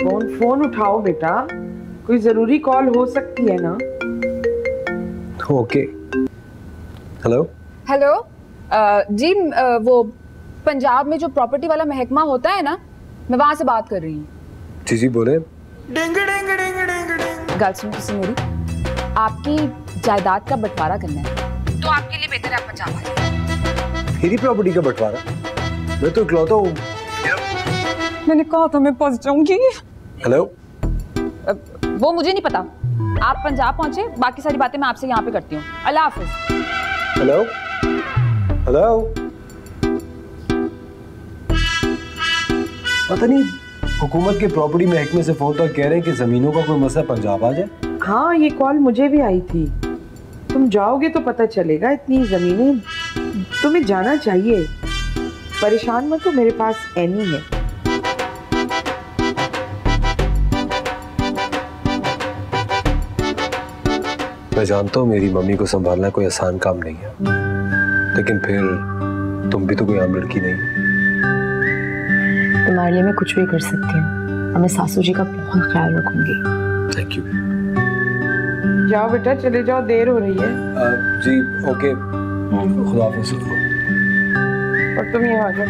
फ़ोन फ़ोन उठाओ बेटा। कोई ज़रूरी कॉल हो सकती है ना? ओके हेलो हेलो जी अ, वो पंजाब में जो प्रॉपर्टी वाला महकमा होता है ना मैं वहाँ से बात कर रही हूँ। जी जी बोले। गल सुन किसी मेरी। आपकी जायदाद का बंटवारा करना है। तो आपके लिए बेहतर है आप पंजाब आ जाइए मेरी प्रॉपर्टी का बंटवारा? मैं तो इकलौता हूँ। मैंने कहा था मैं फंस जाऊँगी। हेलो वो मुझे नहीं पता। आप पंजाब पहुँचे बाकी सारी बातें मैं आपसे यहाँ पे करती हूँ। अल्लाह हाफिज। हेलो हेलो पता नहीं हुकूमत के प्रॉपर्टी महकमे से फ़ोन तक कह रहे हैं कि जमीनों का कोई मसला पंजाब आ जाए। हाँ ये कॉल मुझे भी आई थी। तुम जाओगे तो पता चलेगा इतनी जमीनें। तुम्हें जाना चाहिए। परेशान मत हो मेरे पास एनी है। मैं जानता हूँ मेरी मम्मी को संभालना कोई आसान काम नहीं है लेकिन फिर तुम भी तो कोई आम लड़की नहीं तुम्हारे लिए मैं कुछ भी कर सकती हूँ और मैं सासू जी का बहुत ख्याल रखूँगी। थैंक यू जाओ बेटा चले जाओ देर हो रही है। आ, जी ओके खुदा हाफिज। तुम यहाँ आ जाओ।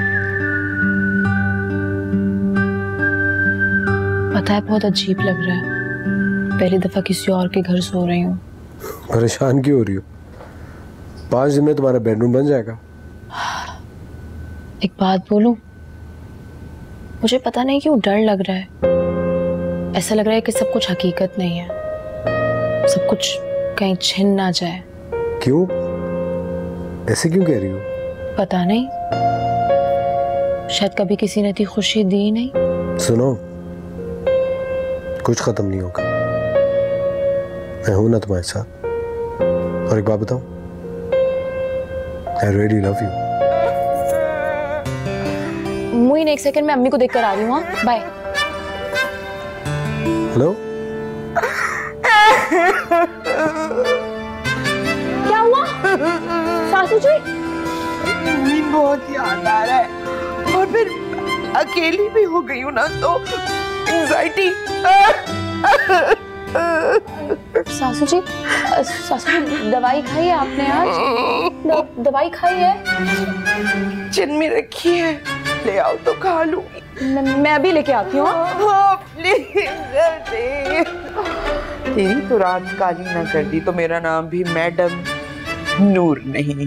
पता है बहुत अजीब लग रहा है। पहली दफ़ा किसी और के घर सो रही हूँ। परेशान क्यों हो रही हो? पाँच दिन में तुम्हारा बेडरूम बन जाएगा। एक बात बोलूँ मुझे पता नहीं क्यों डर लग रहा है। ऐसा लग रहा है कि सब कुछ हकीकत नहीं है। सब कुछ कहीं छिन ना जाए। क्यों? ऐसे क्यों कह रही हो? पता नहीं। शायद कभी किसी ने इतनी खुशी दी नहीं। सुनो कुछ खत्म नहीं होगा। मैं हूँ ना तुम्हारे साथ। और एक बात बताऊँ? I really love you Moin एक सेकंड में अम्मी को देखकर आ रही हूँ हाँ? बाय हेलो क्या हुआ? सासू जी? बहुत याद आ रहा है। और फिर अकेली भी हो गई हूँ ना तो एंजाइटी सासू जी सासू जी दवाई खाई है आपने आज? द, दवाई खाई है? चिन में रखी है। ले आओ तो खा लूँगी मैं, मैं अभी लेके आती हूँ। हाँ? तेरी तो रात काली ना कर दी तो मेरा नाम भी मैडम नूर नहीं।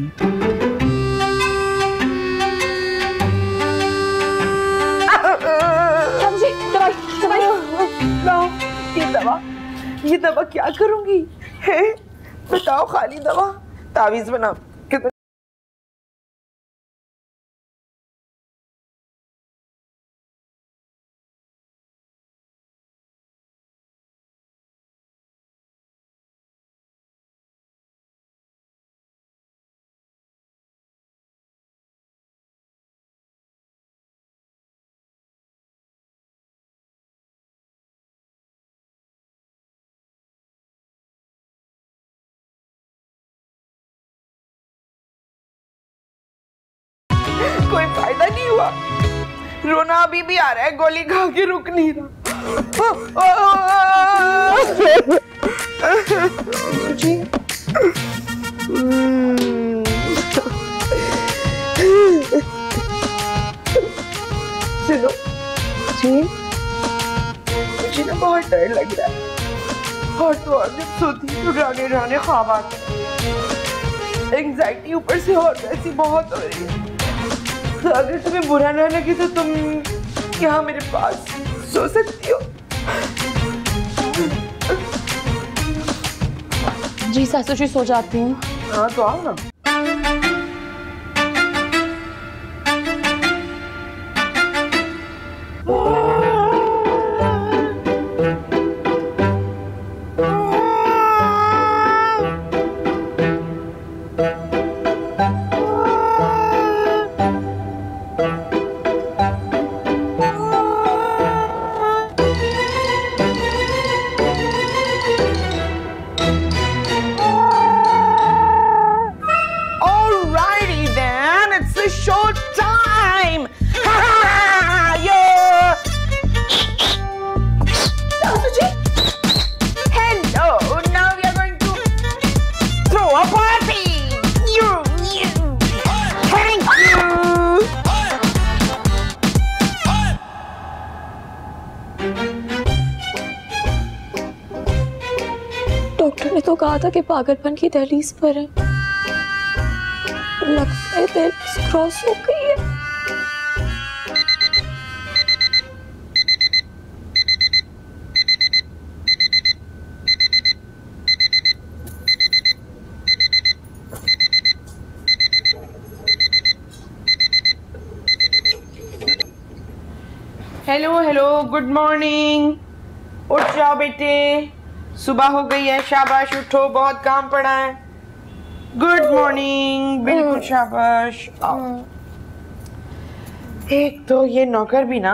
दवा? ये दवा क्या करूँगी? है? बताओ खाली दवा। तावीज बना कोई फ़ायदा नहीं हुआ। रोना अभी भी आ रहा है, गोली खा के रुक नहीं रहा। जी। मुझे ना बहुत डर लग रहा है। और तो और जब सोती तो राने राने ख्वाब आते एंग्जाइटी ऊपर से और वैसी बहुत हो रही है। तो अगर तुम्हें बुरा ना लगे तो तुम यहाँ मेरे पास सो सकती हो? जी सासू जी सो जाती हूँ। हाँ तो आओ ना। पागलपन की दहलीज पर है। लगता है दहलीज क्रॉस हो गई है। हेलो हेलो गुड मॉर्निंग उठ जाओ बेटे। सुबह हो गई है शाबाश उठो बहुत काम पड़ा है। गुड मॉर्निंग बिल्कुल शाबाश एक तो ये नौकर भी ना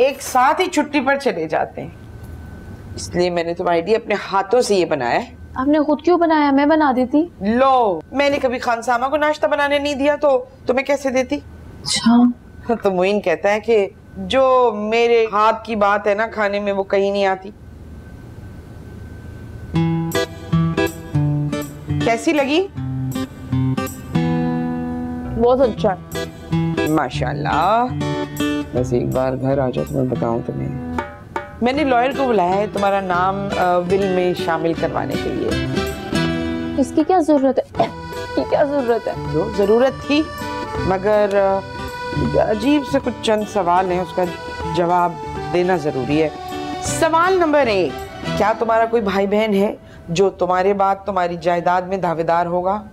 एक साथ ही छुट्टी पर चले जाते हैं। इसलिए मैंने तुम्हारे लिए अपने हाथों से ये बनाया है। आपने खुद क्यों बनाया? मैं बना देती। लो मैंने कभी खानसामा को नाश्ता बनाने नहीं दिया तो तुम्हें कैसे देती? अच्छा। तो मुइन कहता है कि जो मेरे हाथ की बात है ना खाने में वो कहीं नहीं आती। कैसी लगी? बहुत अच्छा। माशाल्लाह। बस एक बार घर आ जाओ तो मैं बताऊँ तुम्हें। मैंने लॉयर को बुलाया है तुम्हारा नाम विल में शामिल करवाने के लिए। इसकी क्या ज़रूरत है? इसकी क्या ज़रूरत है? जो ज़रूरत थी मगर अजीब से कुछ चंद सवाल हैं उसका जवाब देना ज़रूरी है। सवाल नंबर एक क्या तुम्हारा कोई भाई बहन है? जो तुम्हारे बाद तुम्हारी जायदाद में दावेदार होगा?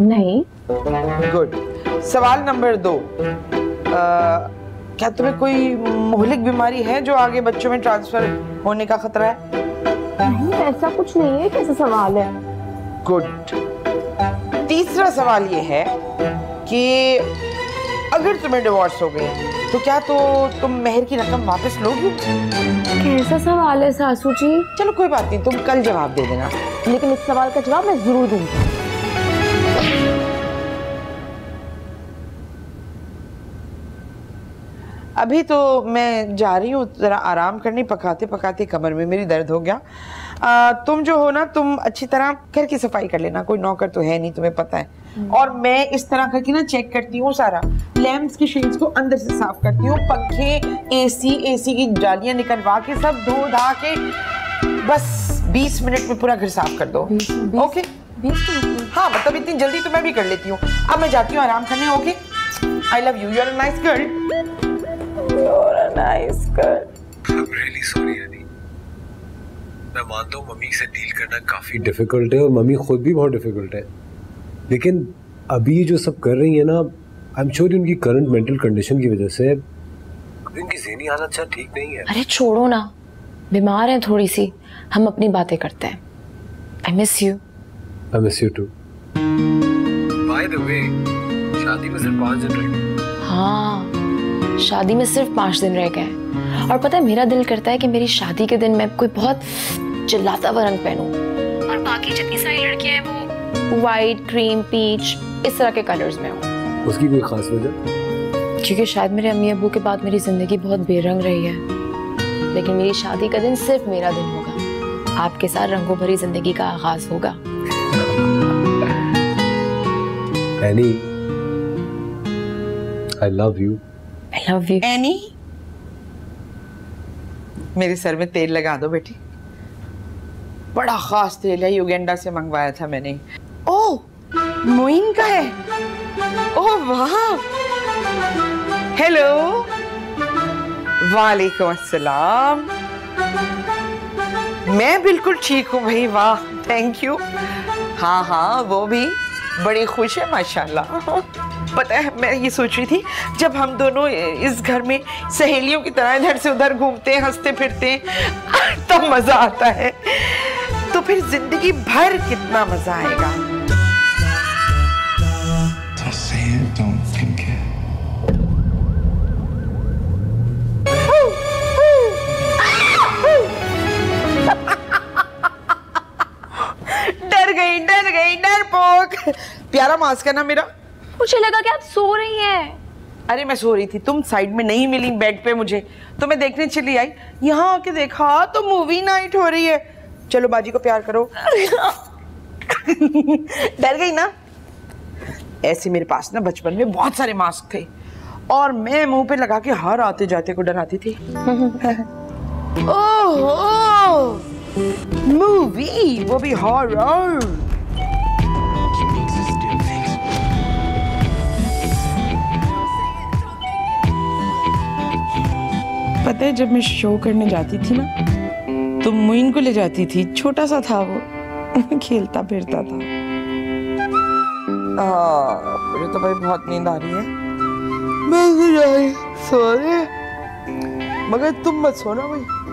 नहीं। गुड सवाल नंबर दो। अ, क्या तुम्हें कोई मोहलिक बीमारी है जो आगे बच्चों में ट्रांसफ़र होने का खतरा है? नहीं ऐसा कुछ नहीं है। कैसा सवाल है? गुड तीसरा सवाल ये है कि अगर तुम्हें डिवोर्स हो गया तो क्या तो तुम मेहर की रकम वापस लोगी? कैसा सवाल है सासू जी? चलो कोई बात नहीं तुम कल जवाब दे देना। लेकिन इस सवाल का जवाब मैं ज़रूर दूँगी। अभी तो मैं जा रही हूँ जरा आराम करने पकाते पकाते कमर में मेरी दर्द हो गया। आ, तुम जो हो ना तुम अच्छी तरह घर की सफ़ाई कर लेना कोई नौकर तो है नहीं तुम्हें पता है। और मैं इस तरह करके ना चेक करती हूँ सारा। लैंप्स की शेड्स को अंदर से साफ़ करती हूँ पंखे एसी एसी की जालियाँ निकलवा के सब धो धा के बस 20 मिनट में पूरा घर साफ़ कर दो। ओके हाँ। मतलब इतनी जल्दी तो मैं भी कर लेती हूँ। अब मैं जाती हूँ आराम करने okay I love you you are nice girl You're a nice girl. I'm really sorry, Annie. मैं मानता हूँ मम्मी से डील करना काफ़ी डिफ़िकल्ट है और मम्मी खुद भी बहुत डिफ़िकल्ट है। लेकिन अभी जो सब कर रही है ना आई एम श्योर उनकी करंट मेंटल कंडीशन की वजह से उनकी जहनी हालत शायद ठीक नहीं है। अरे छोड़ो ना बीमार हैं थोड़ी सी हम अपनी बातें करते हैं। I miss you I miss you too by the way शादी में सिर्फ़ पाँच दिन रह गए। हाँ शादी में सिर्फ़ पाँच दिन रह गए। और पता है मेरा दिल करता है कि मेरी शादी के दिन मैं कोई बहुत चिल्लाता हुआ रंग पहनूं। और बाकी जितनी सारी लड़कियाँ हैं वो वाइट क्रीम पीच इस तरह के कलर्स में हो। उसकी कोई खास वजह? क्योंकि शायद मेरे अम्मी अब्बू के बाद मेरी ज़िंदगी बहुत बेरंग रही है। लेकिन मेरी शादी का दिन सिर्फ़ मेरा दिन होगा। आपके साथ रंगों भरी ज़िंदगी का आगाज़ होगा। Annie I love you I love you Annie मेरे सर में तेल लगा दो बेटी। बड़ा खास तेल है युगेंडा से मंगवाया था मैंने। ओ, मोइन का है। ओ, वाह। हेलो वालेकुम अस्सलाम। मैं बिल्कुल ठीक हूँ भाई, वाह थैंक यू हाँ हाँ वो भी बड़ी खुश है, माशाल्लाह। पता है, मैं ये सोच रही थी, जब हम दोनों इस घर में सहेलियों की तरह इधर से उधर घूमते हैं, हँसते फिरते हैं तब मज़ा आता है। तो फिर ज़िंदगी भर कितना मज़ा आएगा? डर गई डर गई डरपोक प्यारा मास्क है ना मेरा? मुझे लगा कि आप सो रही हैं। अरे मैं सो रही थी तुम साइड में नहीं मिली बेड पे मुझे। तो मैं देखने चली आई यहाँ आके देखा तो मूवी नाइट हो रही है। चलो बाजी को प्यार करो। डर गई ना? ऐसे मेरे पास ना बचपन में बहुत सारे मास्क थे। और मैं मुँह पे लगा के हर आते जाते को डराती थी। ओह! मूवी वो भी हॉरर पता है जब मैं शो करने जाती थी ना तो मुइन को ले जाती थी। छोटा सा था वो। खेलता फिरता था। आ, मुझे तो भाई बहुत नींद आ रही है। मैं जाई सॉरी मगर तुम मत सोना भाई।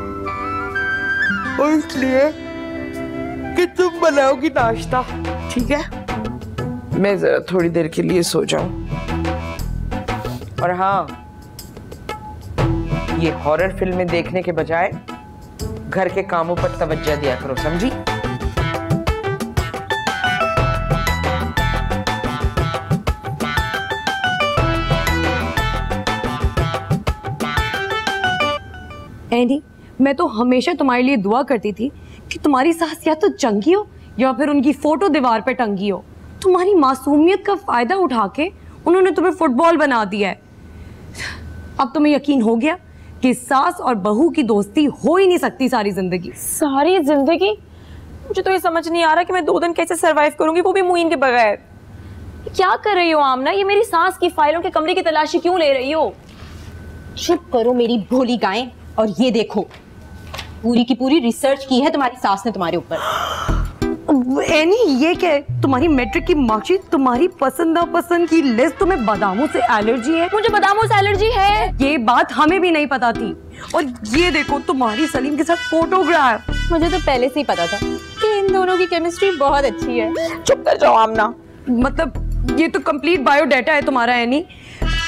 और इसलिए कि तुम बनाओगी नाश्ता, ठीक है? मैं जरा थोड़ी देर के लिए सो जाऊँ। और हाँ ये हॉरर फ़िल्में देखने के बजाय घर के कामों पर तवज्जो दिया करो, समझी? एंडी मैं तो हमेशा तुम्हारे लिए दुआ करती थी कि तुम्हारी सास या तो चंगी हो, या फिर उनकी फ़ोटो दीवार पे टंगी हो। तुम्हारी मासूमियत का फ़ायदा उठा के उन्होंने तुम्हें फुटबॉल बना दिया है। अब तुम्हें यकीन हो गया कि सास और बहू की दोस्ती हो ही नहीं सकती सारी ज़िंदगी। सारी ज़िंदगी? मुझे तो ये समझ नहीं आ रहा कि मैं दो दिन कैसे सरवाइव करूँगी, वो भी मुइन के बगैर। क्या कर रही हो आमना? ये मेरी सास की फाइलों के कमरे की तलाशी क्यों ले रही हो? चुप करो मेरी भोली गायें, और ये देखो पूरी की पूरी रिसर्च की है तुम्हारी सास ने तुम्हारे ऊपर। एनी ये क्या है? तुम्हारी मैट्रिक की मार्कशीट तुम्हारी पसंद नापसंद की लिस्ट तुम्हें बादामों से एलर्जी है? मुझे बादामों से एलर्जी है। ये बात हमें भी नहीं पता थी। और ये देखो तुम्हारी सलीम के साथ फोटोग्राफ मुझे तो पहले से ही पता था कि इन दोनों की केमिस्ट्री बहुत अच्छी है। चुप कर जाओ आमना। मतलब ये तो कंप्लीट बायोडाटा है तुम्हारा एनी।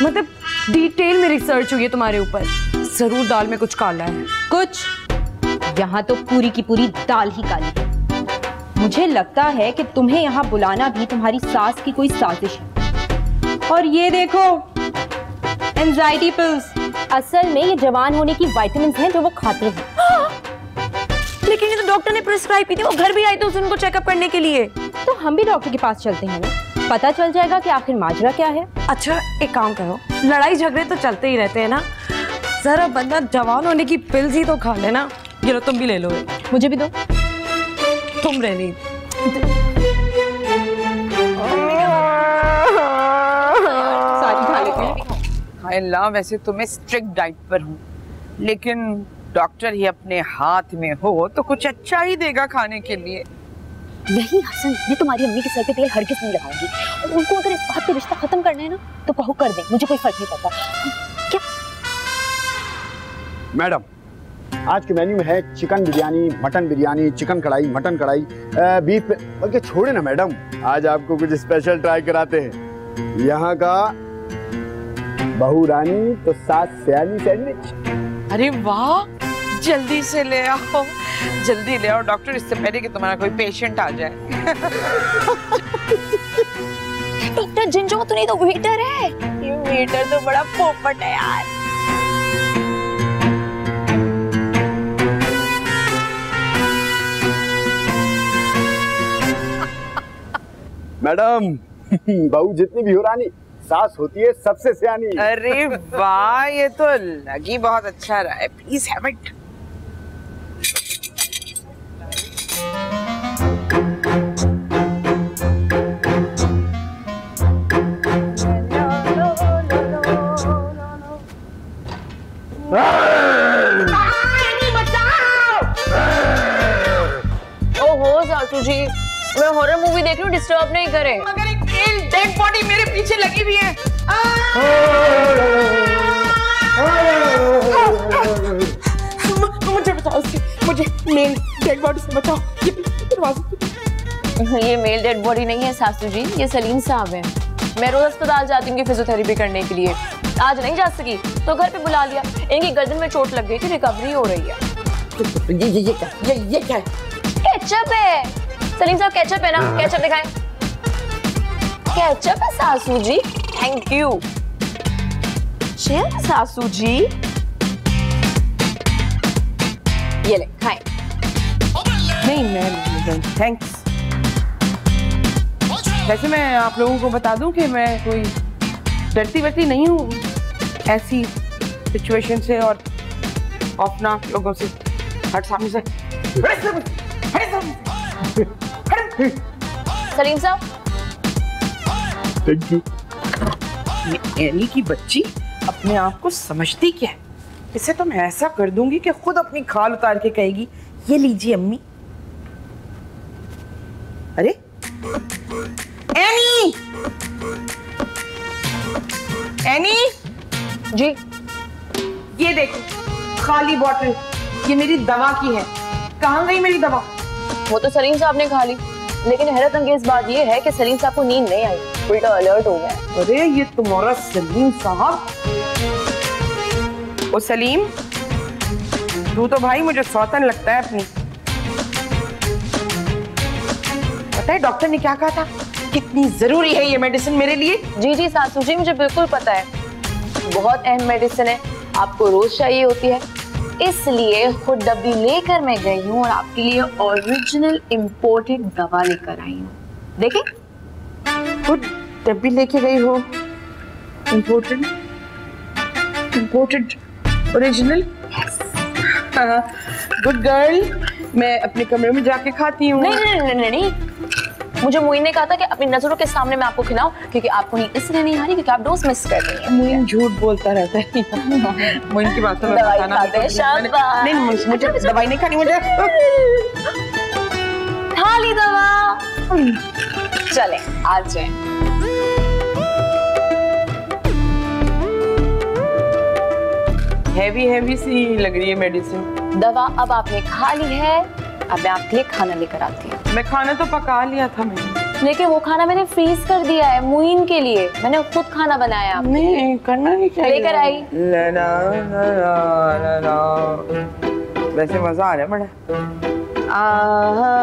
मतलब डिटेल में रिसर्च हुई है तुम्हारे ऊपर। ज़रूर दाल में कुछ काला है। कुछ? यहाँ तो पूरी की पूरी दाल ही काली है। मुझे लगता है कि तुम्हें यहाँ बुलाना भी तुम्हारी सास की कोई साजिश है। और ये देखो एंजाइटी पिल्स असल में ये जवान होने की विटामिन हैं जो वो खाते हैं। लेकिन ये तो डॉक्टर ने प्रिस्क्राइब की थी वो घर भी आई थी उनको चेकअप करने के लिए। तो हम भी डॉक्टर के पास चलते हैं ना? पता चल जाएगा कि आखिर माजरा क्या है। अच्छा एक काम करो लड़ाई झगड़े तो चलते ही रहते हैं ना। जरा बंदा जवान होने की पिल्स ही तो खा लेना ये लो तुम भी ले लो। मुझे भी दो। तुम रहनी। सारी खा लेते हाय अल्लाह वैसे तो मैं स्ट्रिक्ट डाइट पर हूँ। लेकिन डॉक्टर ही अपने हाथ में हो तो कुछ अच्छा ही देगा खाने के लिए। नहीं हसन मैं तुम्हारी अम्मी के सर पे तेल हर किस नहीं लगाऊँगी। और उनको अगर इस बात पे रिश्ता खत्म करना है ना तो कहो कर दे मुझे कोई फ़र्क नहीं पड़ता। क्या? मैडम आज के मेन्यू में है chicken biryani mutton biryani chicken kadai mutton kadai beef बल्कि छोड़े ना मैडम आज आपको कुछ स्पेशल ट्राई कराते हैं। यहाँ का बहू रानी तो सात सयानी सैंडविच अरे वाह जल्दी से ले आओ जल्दी ले आओ। डॉक्टर इससे पहले कि तुम्हारा कोई पेशेंट आ जाए। डॉक्टर जिंजो तो नहीं तो वेटर है। ये वेटर तो बड़ा पोपट है यार। मैडम, बहू जितनी भी हो रानी, सास होती है सबसे सियानी। अरे वाह, ये तो लगी बहुत अच्छा रहा है please have it horror movie देख रही हूँ डिस्टर्ब नहीं करें। मगर एक मेल डेड बॉडी मेरे पीछे लगी हुई है। मुझे बचाओ मुझे मेल डेड बॉडी से बचाओ। ये दरवाज़ा ये मेल डेड बॉडी नहीं है सासू जी ये सलीम साहब हैं। मैं रोज अस्पताल जाती हूँ फिजियोथेरेपी करने के लिए। आज नहीं जा सकी तो घर पे बुला लिया। इनकी गर्दन में चोट लग गई थी रिकवरी हो रही है। ये ये ये क्या? ये ये क्या है? केचप है। सलीम साहब केचप है ना? केचप दिखाएँ। केचप है सासू जी। थैंक यू शेयर सासू जी। ये ले खाएँ। नहीं मैं थैंक्स वैसे मैं आप लोगों को बता दूँ कि मैं कोई डरती वरती नहीं हूँ ऐसी सिचुएशन से और खौफनाक लोगों से। हट सामने से। सलीम साहब। थैंक यू एनी की बच्ची अपने आप को समझती क्या है? इसे तो मैं ऐसा कर दूँगी कि खुद अपनी खाल उतार के कहेगी ये लीजिए अम्मी। अरे। एनी। एनी। जी। ये देखो खाली बॉटल ये मेरी दवा की है। कहाँ गई मेरी दवा? वो तो सलीम साहब ने खा ली। लेकिन हैरत अंगेज बात ये है कि सलीम साहब को नींद नहीं आई। उल्टा अलर्ट हो गया। अरे ये तुम्हारा सलीम साहब? ओ सलीम? तू तो भाई मुझे सौतन लगता है अपनी। पता है डॉक्टर ने क्या कहा था? कितनी ज़रूरी है ये मेडिसिन मेरे लिए। जी जी सासू जी मुझे बिल्कुल पता है। बहुत अहम मेडिसिन है। आपको रोज चाहिए होती है। इसलिए खुद डब्बी लेकर मैं गई हूँ और आपके लिए ओरिजिनल इम्पोर्टेड दवा लेकर आई हूँ। देखें, खुद डब्बी लेके गई हो। Imported imported original good girl मैं अपने कमरे में जाके खाती हूँ। नहीं नहीं नहीं नहीं नहीं। मुझे मोइन ने कहा था कि अपनी नज़रों के सामने मैं आपको खिलाऊं क्योंकि आपको नहीं इसलिए नहीं आ रही क्योंकि आप डोज मिस कर रही हैं। मोइन झूठ बोलता रहता है। मोइन की बातों में दवाई बताना। नहीं मुझे मुझे दवाई नहीं खानी मुझे खा ली दवा। चले आ जाए। हैवी हैवी सी लग रही है मेडिसिन दवा अब आपने खा ली है अब मैं आपके लिए खाना लेकर आती हूँ। मैं खाना तो पका लिया था मैंने। लेकिन वो खाना मैंने फ्रीज कर दिया है मुइन के लिए। मैंने खुद खाना बनाया नहीं करना नहीं चाहिए। लेकर आई। ला ला ला ला ला ला। वैसे मज़ा आ रहा है बड़ा। आहा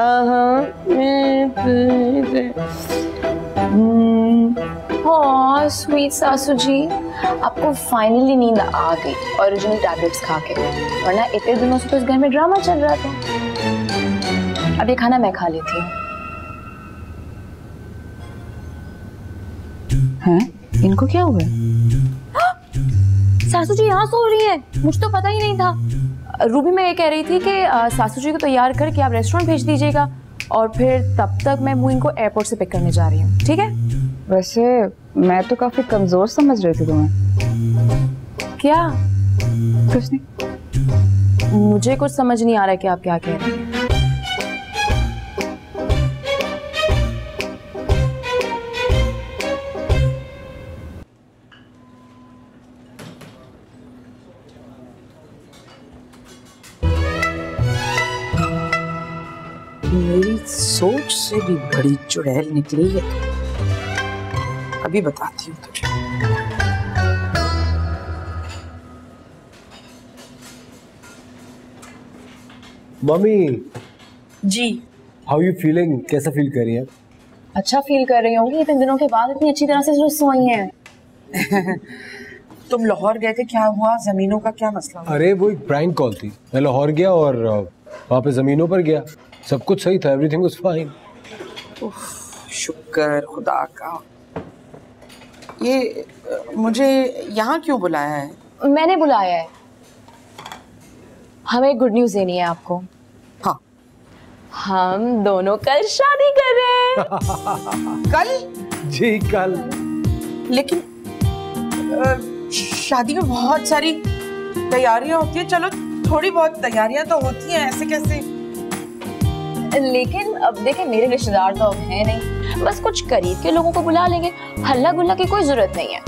आहा मैं तुझे हाँ स्वीट सासू जी आपको फाइनली नींद आ गई ओरिजिनल टैबलेट्स खा के। वरना इतने दिनों से तो इस घर में ड्रामा चल रहा था। अब ये खाना मैं खा लेती हूँ। हैं? इनको क्या हुआ? सासू जी यहाँ सो रही है। मुझे तो पता ही नहीं था। रूबी मैं ये कह रही थी कि सासू जी को तैयार करके आप रेस्टोरेंट भेज दीजिएगा और फिर तब तक मैं मुइन को एयरपोर्ट से पिक करने जा रही हूँ। ठीक है? वैसे मैं तो काफ़ी कमज़ोर समझ रही थी तुम्हें। क्या? कुछ नहीं। मुझे कुछ समझ नहीं आ रहा है कि आप क्या कह रहे हैं। सोच से भी बड़ी चुड़ैल निकली है। अभी बताती हूँ तुझे। Mummy. Ji. How you feeling कैसा फील कर रही है? अच्छा फील कर रही होंगी। इतने दिनों के बाद इतनी अच्छी तरह से जो सोई हैं। तुम लाहौर गए थे क्या हुआ? जमीनों का क्या मसला हुआ? अरे वो एक प्रैंक कॉल थी। मैं लाहौर गया और वहाँ पे ज़मीनों पर गया। सब कुछ सही था एवरीथिंग वाज फाइन शुक्र खुदा का। ये मुझे यहाँ क्यों बुलाया है? मैंने बुलाया है। हमें गुड न्यूज़ देनी है आपको। हाँ। हम दोनों कल शादी कर रहे हैं। कल? जी कल। लेकिन शादी में बहुत सारी तैयारियाँ होती है। चलो थोड़ी बहुत तैयारियाँ तो होती हैं ऐसे कैसे? लेकिन अब देखें मेरे रिश्तेदार तो अब हैं नहीं। बस कुछ करीब के लोगों को बुला लेंगे। हल्ला गुल्ला की कोई ज़रूरत नहीं है।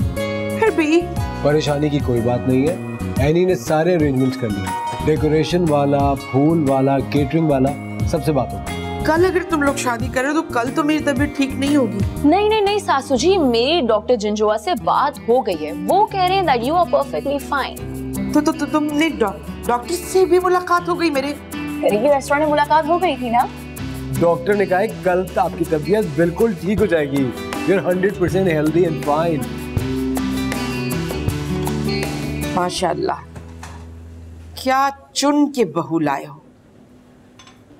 फिर भी? परेशानी की कोई बात नहीं है। एनी ने सारे अरेंजमेंट्स कर लिए। डेकोरेशन वाला फूल वाला केटरिंग वाला सबसे बात होगी। कल अगर तुम लोग शादी कर रहे हो तो कल तो मेरी तबीयत ठीक नहीं होगी। नहीं नहीं नहीं सासू जी मेरी डॉक्टर जिंजुआ से बात हो गई है। वो कह रहे हैं that you are perfectly fine तो तो, तो तुमने डॉ- डॉक्टर से भी मुलाकात हो गई मेरे? करीबी रेस्टोरेंट में मुलाकात हो गई थी ना? डॉक्टर ने कहा है कल तक आपकी तबीयत बिल्कुल ठीक हो जाएगी। You are hundred percent healthy and fine माशाल्लाह। क्या चुन के बहू लाए हो?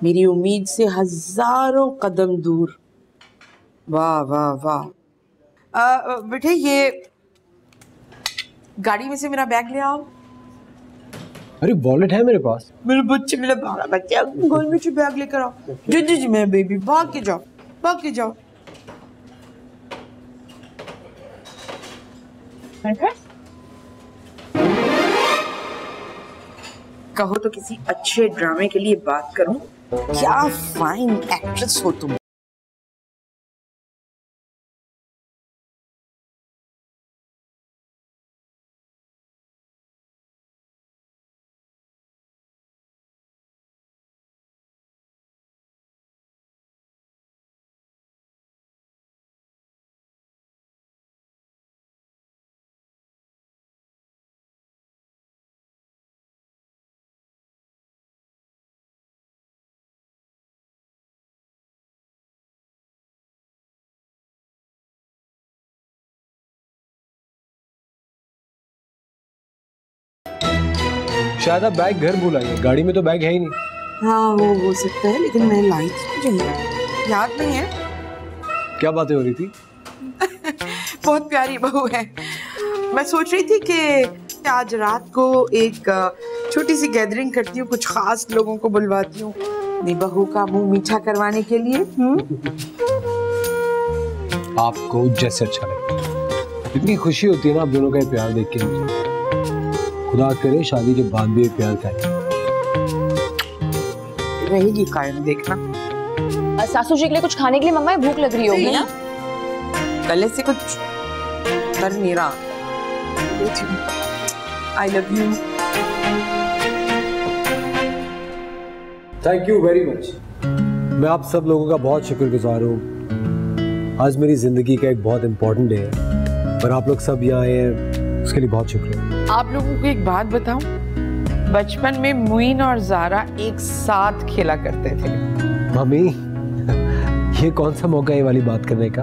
मेरी उम्मीद से हज़ारों कदम दूर। वाह वाह वाह। बेटे ये गाड़ी में से मेरा बैग ले आओ। अरे वॉलेट है मेरे पास। मेरे बच्चे मेरा भाड़ा बच्चा गोल में बैग लेकर आओ। जी जी जी मैं बेबी भाग के जाओ भाग के जाओ। कहो तो किसी अच्छे ड्रामे के लिए बात करूँ। क्या फाइन एक्ट्रेस हो तुम। शायद आप बैग घर भूल आई है गाड़ी में तो बैग है ही नहीं। हाँ वो हो सकता है लेकिन मैं लाई थी याद नहीं है? क्या बातें हो रही थी? बहुत प्यारी बहू है। मैं सोच रही थी कि आज रात को एक छोटी सी गैदरिंग करती हूँ कुछ खास लोगों को बुलवाती हूँ अपनी बहू का मुँह मीठा करवाने के लिए हम्म? आपको जैसे अच्छा लगे इतनी खुशी होती है ना आप दोनों का प्यार देख के। खुदा करे शादी के बाद भी ये प्यार कायम रहेगी कायम देखना। सासू जी के लिए कुछ खाने के लिए मंगाए भूख लग रही होगी ना? गले से कुछ कर नहीं रहा। I love you thank you very much मैं आप सब लोगों का बहुत शुक्रगुजार हूँ। आज मेरी ज़िंदगी का एक बहुत इंपॉर्टेंट डे है। पर आप लोग सब यहाँ आए हैं उसके लिए बहुत शुक्रिया। आप लोगों को एक बात बताऊँ? बचपन में मुइन और जारा एक साथ खेला करते थे। मम्मी ये कौन सा मौका है ये वाली बात करने का?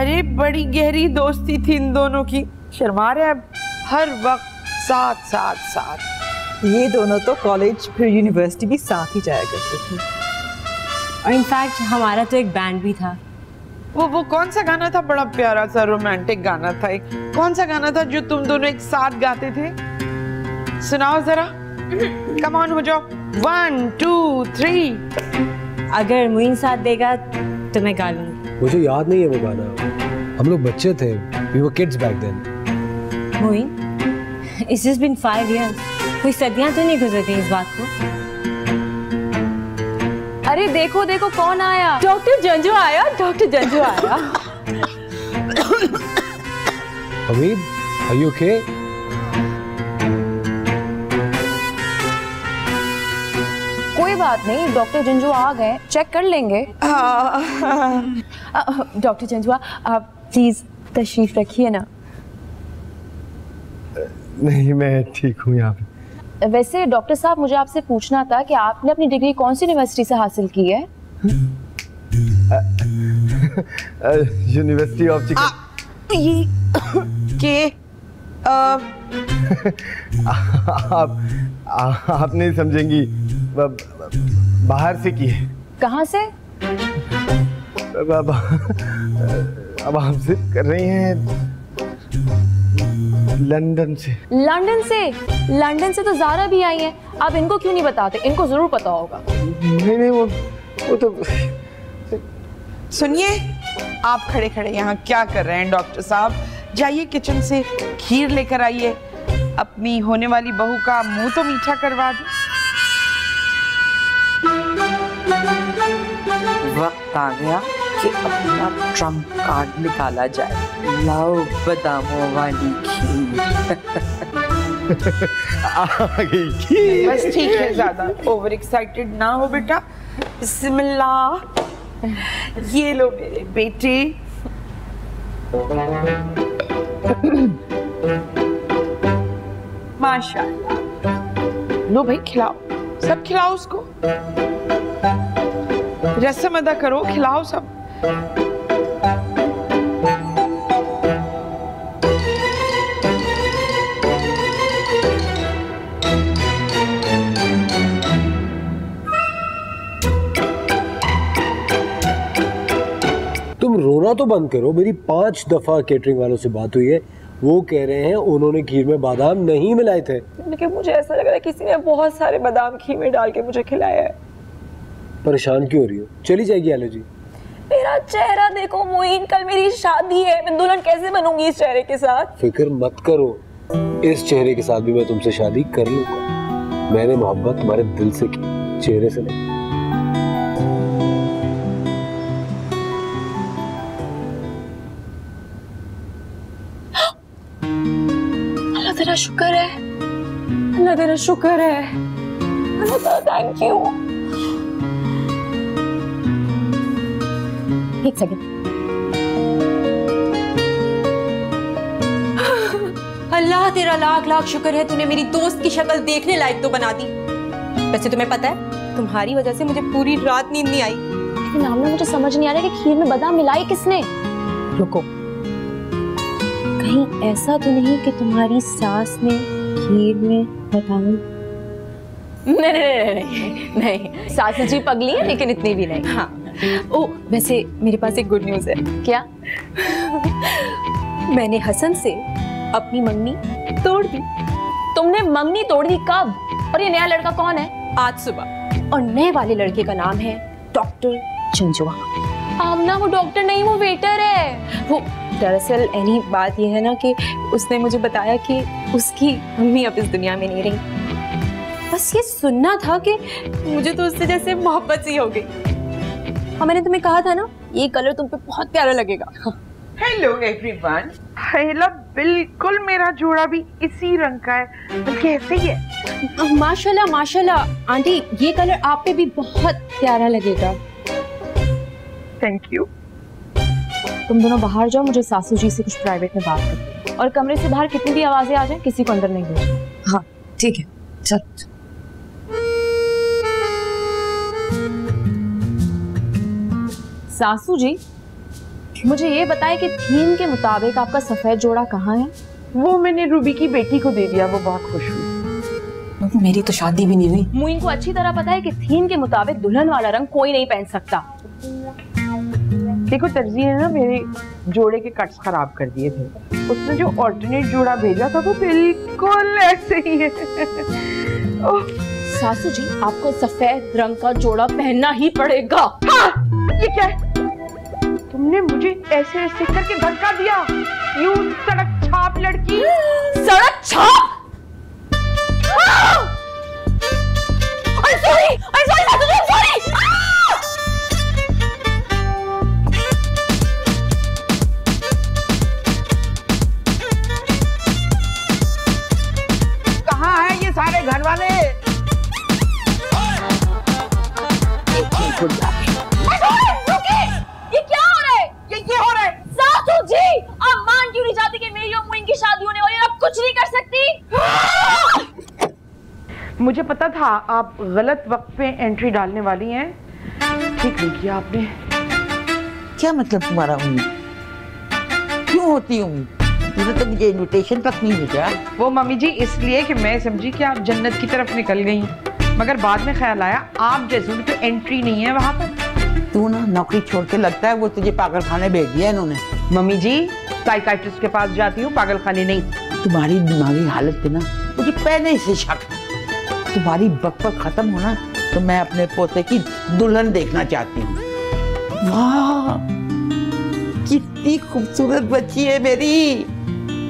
अरे बड़ी गहरी दोस्ती थी इन दोनों की। शर्मा रहे अब? हर वक्त साथ साथ साथ। ये दोनों तो कॉलेज फिर यूनिवर्सिटी भी साथ ही जाया करते थे। और इनफैक्ट हमारा तो एक बैंड भी था। वो वो कौन सा गाना था? बड़ा प्यारा सा रोमांटिक गाना था एक। कौन सा गाना था जो तुम दोनों एक साथ गाते थे? सुनाओ जरा। कम ऑन हो जाओ। वन टू थ्री अगर मुइन साथ देगा तो मैं गा लूँगी। मुझे याद नहीं है वो गाना। हम लोग बच्चे थे। We were kids back then Muin it's just been five years कोई सदियाँ तो नहीं गुजरती इस बात को? अरे देखो देखो कौन आया? डॉक्टर जंजू आया डॉक्टर जंजू आया। हमीद आर यू ओके कोई बात नहीं डॉक्टर जंजू आ गए चेक कर लेंगे। डॉक्टर जंजुआ आप प्लीज़ तशरीफ़ रखिए ना। नहीं मैं ठीक हूँ यहाँ पे। वैसे डॉक्टर साहब मुझे आपसे पूछना था कि आपने अपनी डिग्री कौन सी यूनिवर्सिटी से हासिल की है? यूनिवर्सिटी ऑफ़ चिकन ये के आप आ- आप नहीं समझेंगी। बाहर से की है। कहाँ से? अब अब अब आप सिर्फ़ कर रही हैं। लंदन से। लंदन से? लंदन से तो जारा भी आई है। आप इनको क्यों नहीं बताते? इनको ज़रूर पता होगा। नहीं नहीं वो वो तो सुनिए आप खड़े खड़े यहाँ क्या कर रहे हैं डॉक्टर साहब? जाइए किचन से खीर लेकर आइए। अपनी होने वाली बहू का मुँह तो मीठा करवा दो। वक्त आ गया। कि अपना ट्रंप कार्ड निकाला जाए। लाओ बादामों वाली खीर। बस ठीक है ज़्यादा ओवर एक्साइटेड ना हो बेटा। बिस्मिल्लाह ये लो मेरे बेटे। माशाल्लाह। लो भाई खिलाओ। सब खिलाओ उसको। रस्म अदा करो खिलाओ सब। रोना तो बंद करो। मेरी पाँच दफ़ा केटरिंग वालों से बात हुई है। वो कह रहे हैं उन्होंने खीर में बादाम नहीं मिलाए थे। लेकिन मुझे ऐसा लग रहा है किसी ने बहुत सारे बादाम खीर में डाल के मुझे खिलाया है। परेशान क्यों हो रही हो? चली जाएगी आलो जी। मेरा चेहरा देखो मोइन कल मेरी शादी है। मैं दुल्हन कैसे बनूँगी इस चेहरे के साथ? फ़िक्र मत करो। इस चेहरे के साथ भी मैं तुमसे शादी कर लूँगा। मैंने मोहब्बत तुम्हारे दिल से की चेहरे से नहीं। अल्लाह तेरा शुक्र है। अल्लाह तेरा शुक्र है। अल्लाह थैंक यू एक सेकंड अल्लाह तेरा लाख लाख शुक्र है तूने मेरी दोस्त की शक्ल देखने लायक तो बना दी वैसे तुम्हें पता है तुम्हारी वजह से मुझे पूरी रात नींद नहीं आई लेकिन आमना मुझे समझ नहीं आ रहा कि खीर में बादाम मिलाई किसने रुको कहीं ऐसा तो नहीं कि तुम्हारी सास ने खीर में बादाम नहीं नहीं नहीं नहीं नहीं सासू जी पगली है लेकिन इतनी भी नहीं हाँ ओ वैसे मेरे पास एक गुड न्यूज़ है। क्या? मैंने हसन से अपनी मंगनी तोड़ दी। तुमने मंगनी तोड़ दी कब? और ये नया लड़का कौन है? आज सुबह। और नए वाले लड़के का नाम है डॉक्टर चंजुआ। आमना वो डॉक्टर नहीं वो वेटर है। वो दरअसल एनी बात ये है ना कि उसने मुझे बताया कि उसकी मम्मी अब इस दुनिया में नहीं रही। बस ये सुनना था कि मुझे तो उससे जैसे मोहब्बत सी हो गई। और मैंने तुम्हें कहा था ना ये कलर तुम पे बहुत प्यारा लगेगा। हेलो एवरीवन हेला बिल्कुल मेरा जोड़ा भी इसी रंग का है। बल्कि ऐसे ही है? माशाल्लाह माशाल्लाह। आंटी ये कलर आप पे भी बहुत प्यारा लगेगा। थैंक यू तुम दोनों बाहर जाओ मुझे सासू जी से कुछ प्राइवेट में बात करनी है। और कमरे से बाहर कितनी भी आवाज़ें आ जाए किसी को अंदर नहीं भेजना। हाँ ठीक है। चल। सासू जी मुझे ये बताएँ कि थीम के मुताबिक आपका सफ़ेद जोड़ा कहाँ है? वो मैंने रूबी की बेटी को दे दिया वो बहुत खुश हुई। मेरी तो शादी भी नहीं हुई। मुइन को अच्छी तरह पता है कि थीम के मुताबिक दुल्हन वाला रंग कोई नहीं पहन सकता। देखो तरजी ने ना मेरे जोड़े के कट्स खराब कर दिए थे। उसने जो ऑल्टरनेट जोड़ा भेजा था वो बिल्कुल ऐसे ही है। सासू जी आपको सफ़ेद रंग का जोड़ा पहनना ही पड़ेगा। हाँ, ये क्या है? तुमने मुझे ऐसे ऐसे करके धक्का दिया। यू सड़क छाप लड़की। सड़क छाप? सॉरी सॉरी सॉरी कहाँ नहीं चाहती कि मेरी और मुइन की शादी होने वाली है आप कुछ नहीं कर सकती। मुझे पता था आप गलत वक्त पे एंट्री डालने वाली हैं। ठीक नहीं किया आपने। क्या मतलब तुम्हारा उम्मीद? क्यों होती उम्मीद? तुझे तो मुझे इनविटेशन तक नहीं भेजा। वो मम्मी जी इसलिए कि मैं समझी कि आप जन्नत की तरफ़ निकल गई मगर बाद में ख्याल आया आप जैसे तो एंट्री नहीं है वहाँ पर। तू ना नौकरी छोड़ के लगता है वो तुझे पागल खाने भेज दिया इन्होंने। मम्मी जी साइकाइट्रिस्ट के पास जाती हूँ पागल खाने नहीं। तुम्हारी दिमागी हालत पे ना, मुझे पहले से शक है। तुम्हारी बकबक खत्म होना तो मैं अपने पोते की दुल्हन देखना चाहती हूँ। वाह! कितनी खूबसूरत बच्ची है मेरी।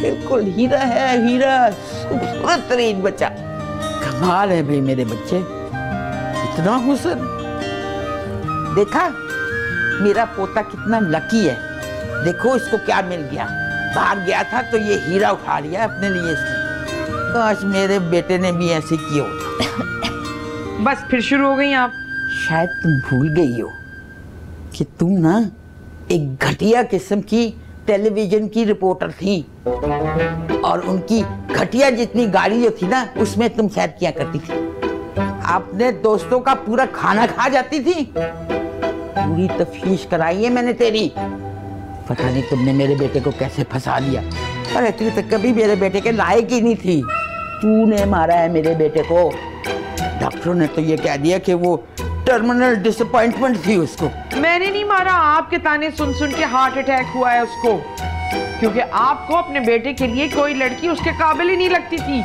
बिल्कुल हीरा है, हीरा, खूबसूरत तरीन बच्चा। कमाल है भाई मेरे बच्चे। इतना हुसन। देखा, मेरा पोता कितना लकी है। देखो इसको क्या मिल गया। बाहर गया था तो ये हीरा उठा लिया अपने लिए इसने। काश मेरे बेटे ने भी ऐसे किया होता। बस फिर शुरू हो गई आप। शायद तुम भूल गई हो कि तुम ना एक घटिया किस्म की टेलीविज़न की रिपोर्टर थी। और उनकी घटिया जितनी गाड़ी जो थी ना उसमें तुम सैर किया करती थी। अपने दोस्तों का पूरा खाना खा जाती थी। पूरी तफ्तीश कराई है मैंने तेरी। पता नहीं तुमने मेरे बेटे को कैसे फंसा लिया। अरे तू तो कभी मेरे बेटे के लायक ही नहीं थी। तूने मारा है मेरे बेटे को। डॉक्टरों ने तो ये कह दिया कि वो टर्मिनल डिसअपॉइंटमेंट थी उसको। मैंने नहीं मारा आपके ताने सुन सुन के हार्ट अटैक हुआ है उसको। क्योंकि आपको अपने बेटे के लिए कोई लड़की उसके काबिल ही नहीं लगती थी।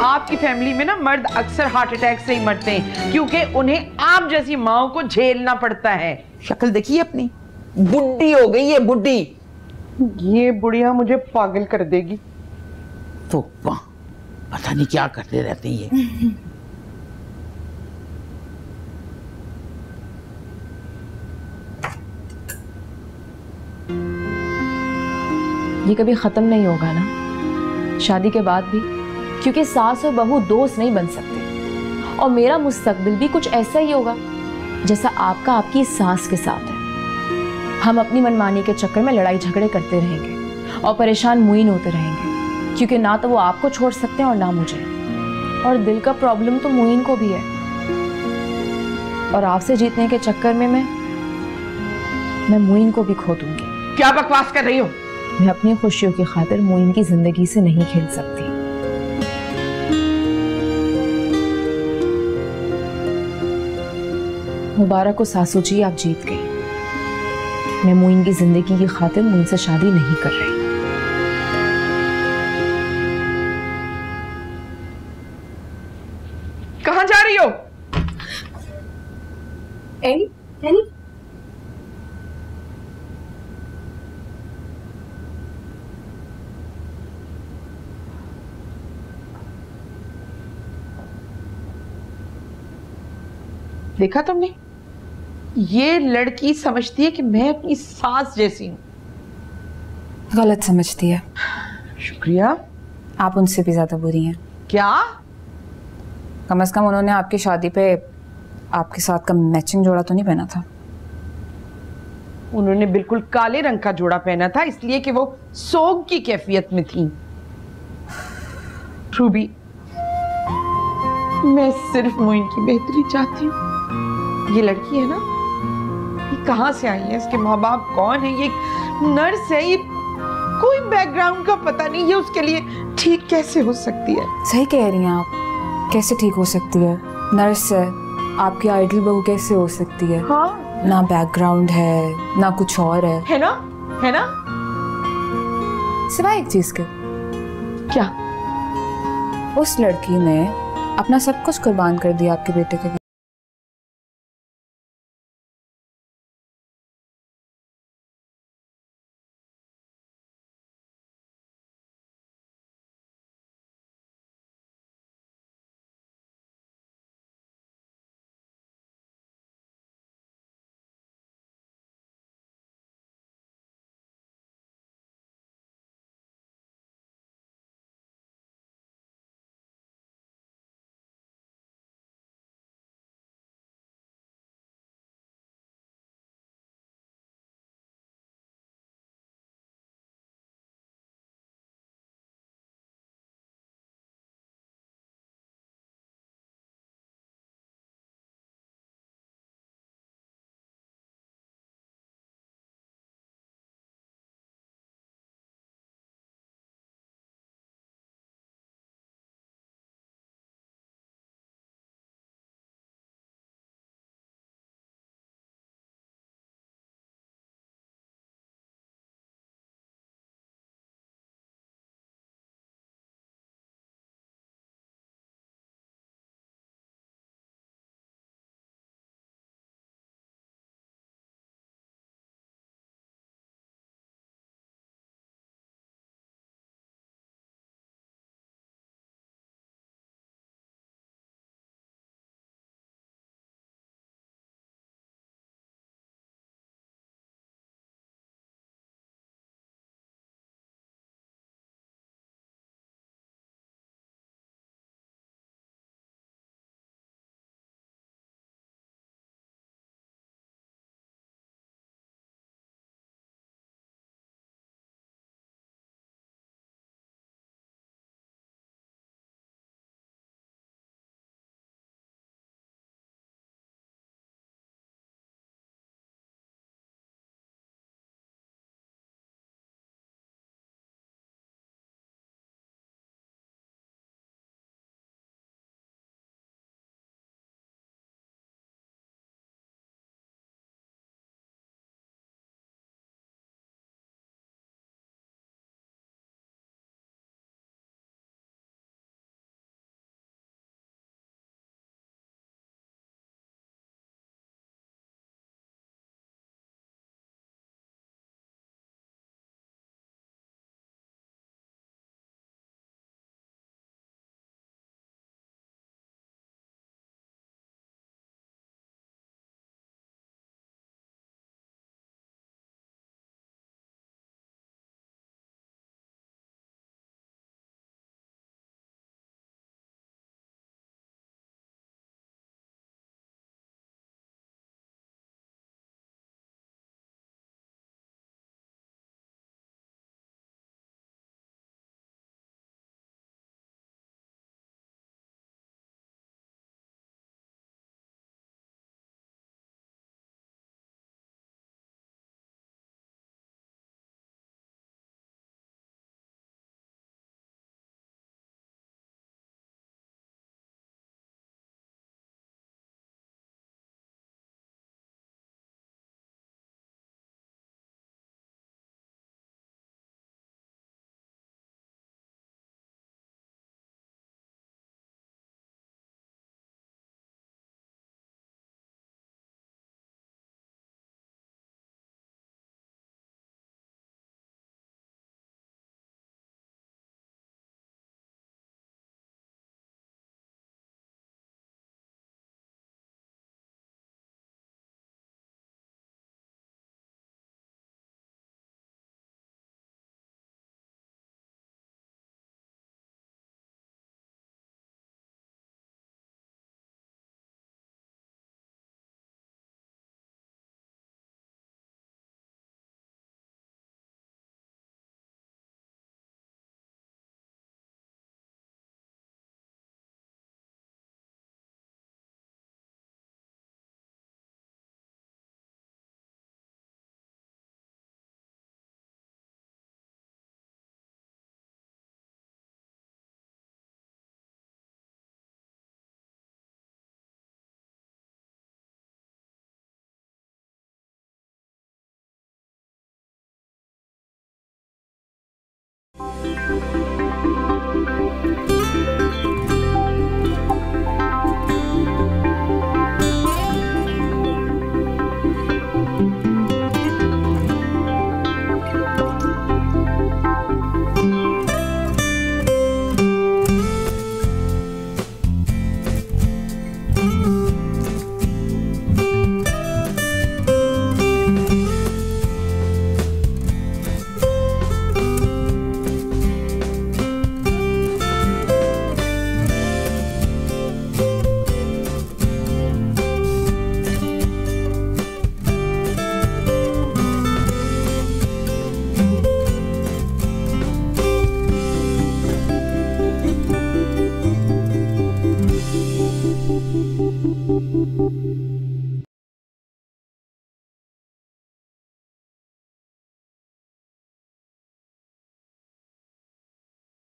आपकी फैमिली में ना मर्द अक्सर हार्ट अटैक से ही मरते हैं क्योंकि उन्हें आप जैसी माओ को झेलना पड़ता है। शक्ल देखिए अपनी? बुढ़ी हो गई है बुढ़ी ये बुढ़िया मुझे पागल कर देगी। तो पता नहीं क्या करते रहते ये। ये कभी ख़त्म नहीं होगा ना? शादी के बाद भी क्योंकि सास और बहू दोस्त नहीं बन सकते। और मेरा मुस्तकबिल भी कुछ ऐसा ही होगा जैसा आपका आपकी सास के साथ है। हम अपनी मनमानी के चक्कर में लड़ाई झगड़े करते रहेंगे और परेशान मुइन होते रहेंगे क्योंकि ना तो वो आपको छोड़ सकते हैं और ना मुझे। और दिल का प्रॉब्लम तो मुइन को भी है। और आपसे जीतने के चक्कर में मैं मैं मुइन को भी खो दूँगी। क्या बकवास कर रही हो? मैं अपनी खुशियों की खातिर मोइन की ज़िंदगी से नहीं खेल सकती। मुबारक को सासू जी आप जीत गई। मैं मोइन की ज़िंदगी की खातिर मोइन से शादी नहीं कर रही। कहाँ जा रही हो? एनी एनी देखा तुमने? ये लड़की समझती है कि मैं अपनी सास जैसी हूँ। गलत समझती है। शुक्रिया। आप उनसे भी ज़्यादा बुरी हैं। क्या? कम से कम उन्होंने आपकी शादी पे आपके साथ का मैचिंग जोड़ा तो नहीं पहना था? उन्होंने बिल्कुल काले रंग का जोड़ा पहना था इसलिए कि वो सोग की कैफियत में थी। रूबी मैं सिर्फ़ मोइन की बेहतरी चाहती हूँ। ये लड़की है ना? कहाँ से आई है? इसके माँ बाप कौन है? ये नर्स है? ये कोई बैकग्राउंड का पता नहीं ये उसके लिए ठीक कैसे हो सकती है? सही कह रही हैं आप। कैसे ठीक हो सकती है? नर्स है। आपकी आइडल बहू कैसे हो सकती है? हाँ। ना बैकग्राउंड है ना कुछ और है। है ना? है ना? सिवाय एक चीज़ के। क्या? उस लड़की ने अपना सब कुछ कुर्बान कर दिया आपके बेटे के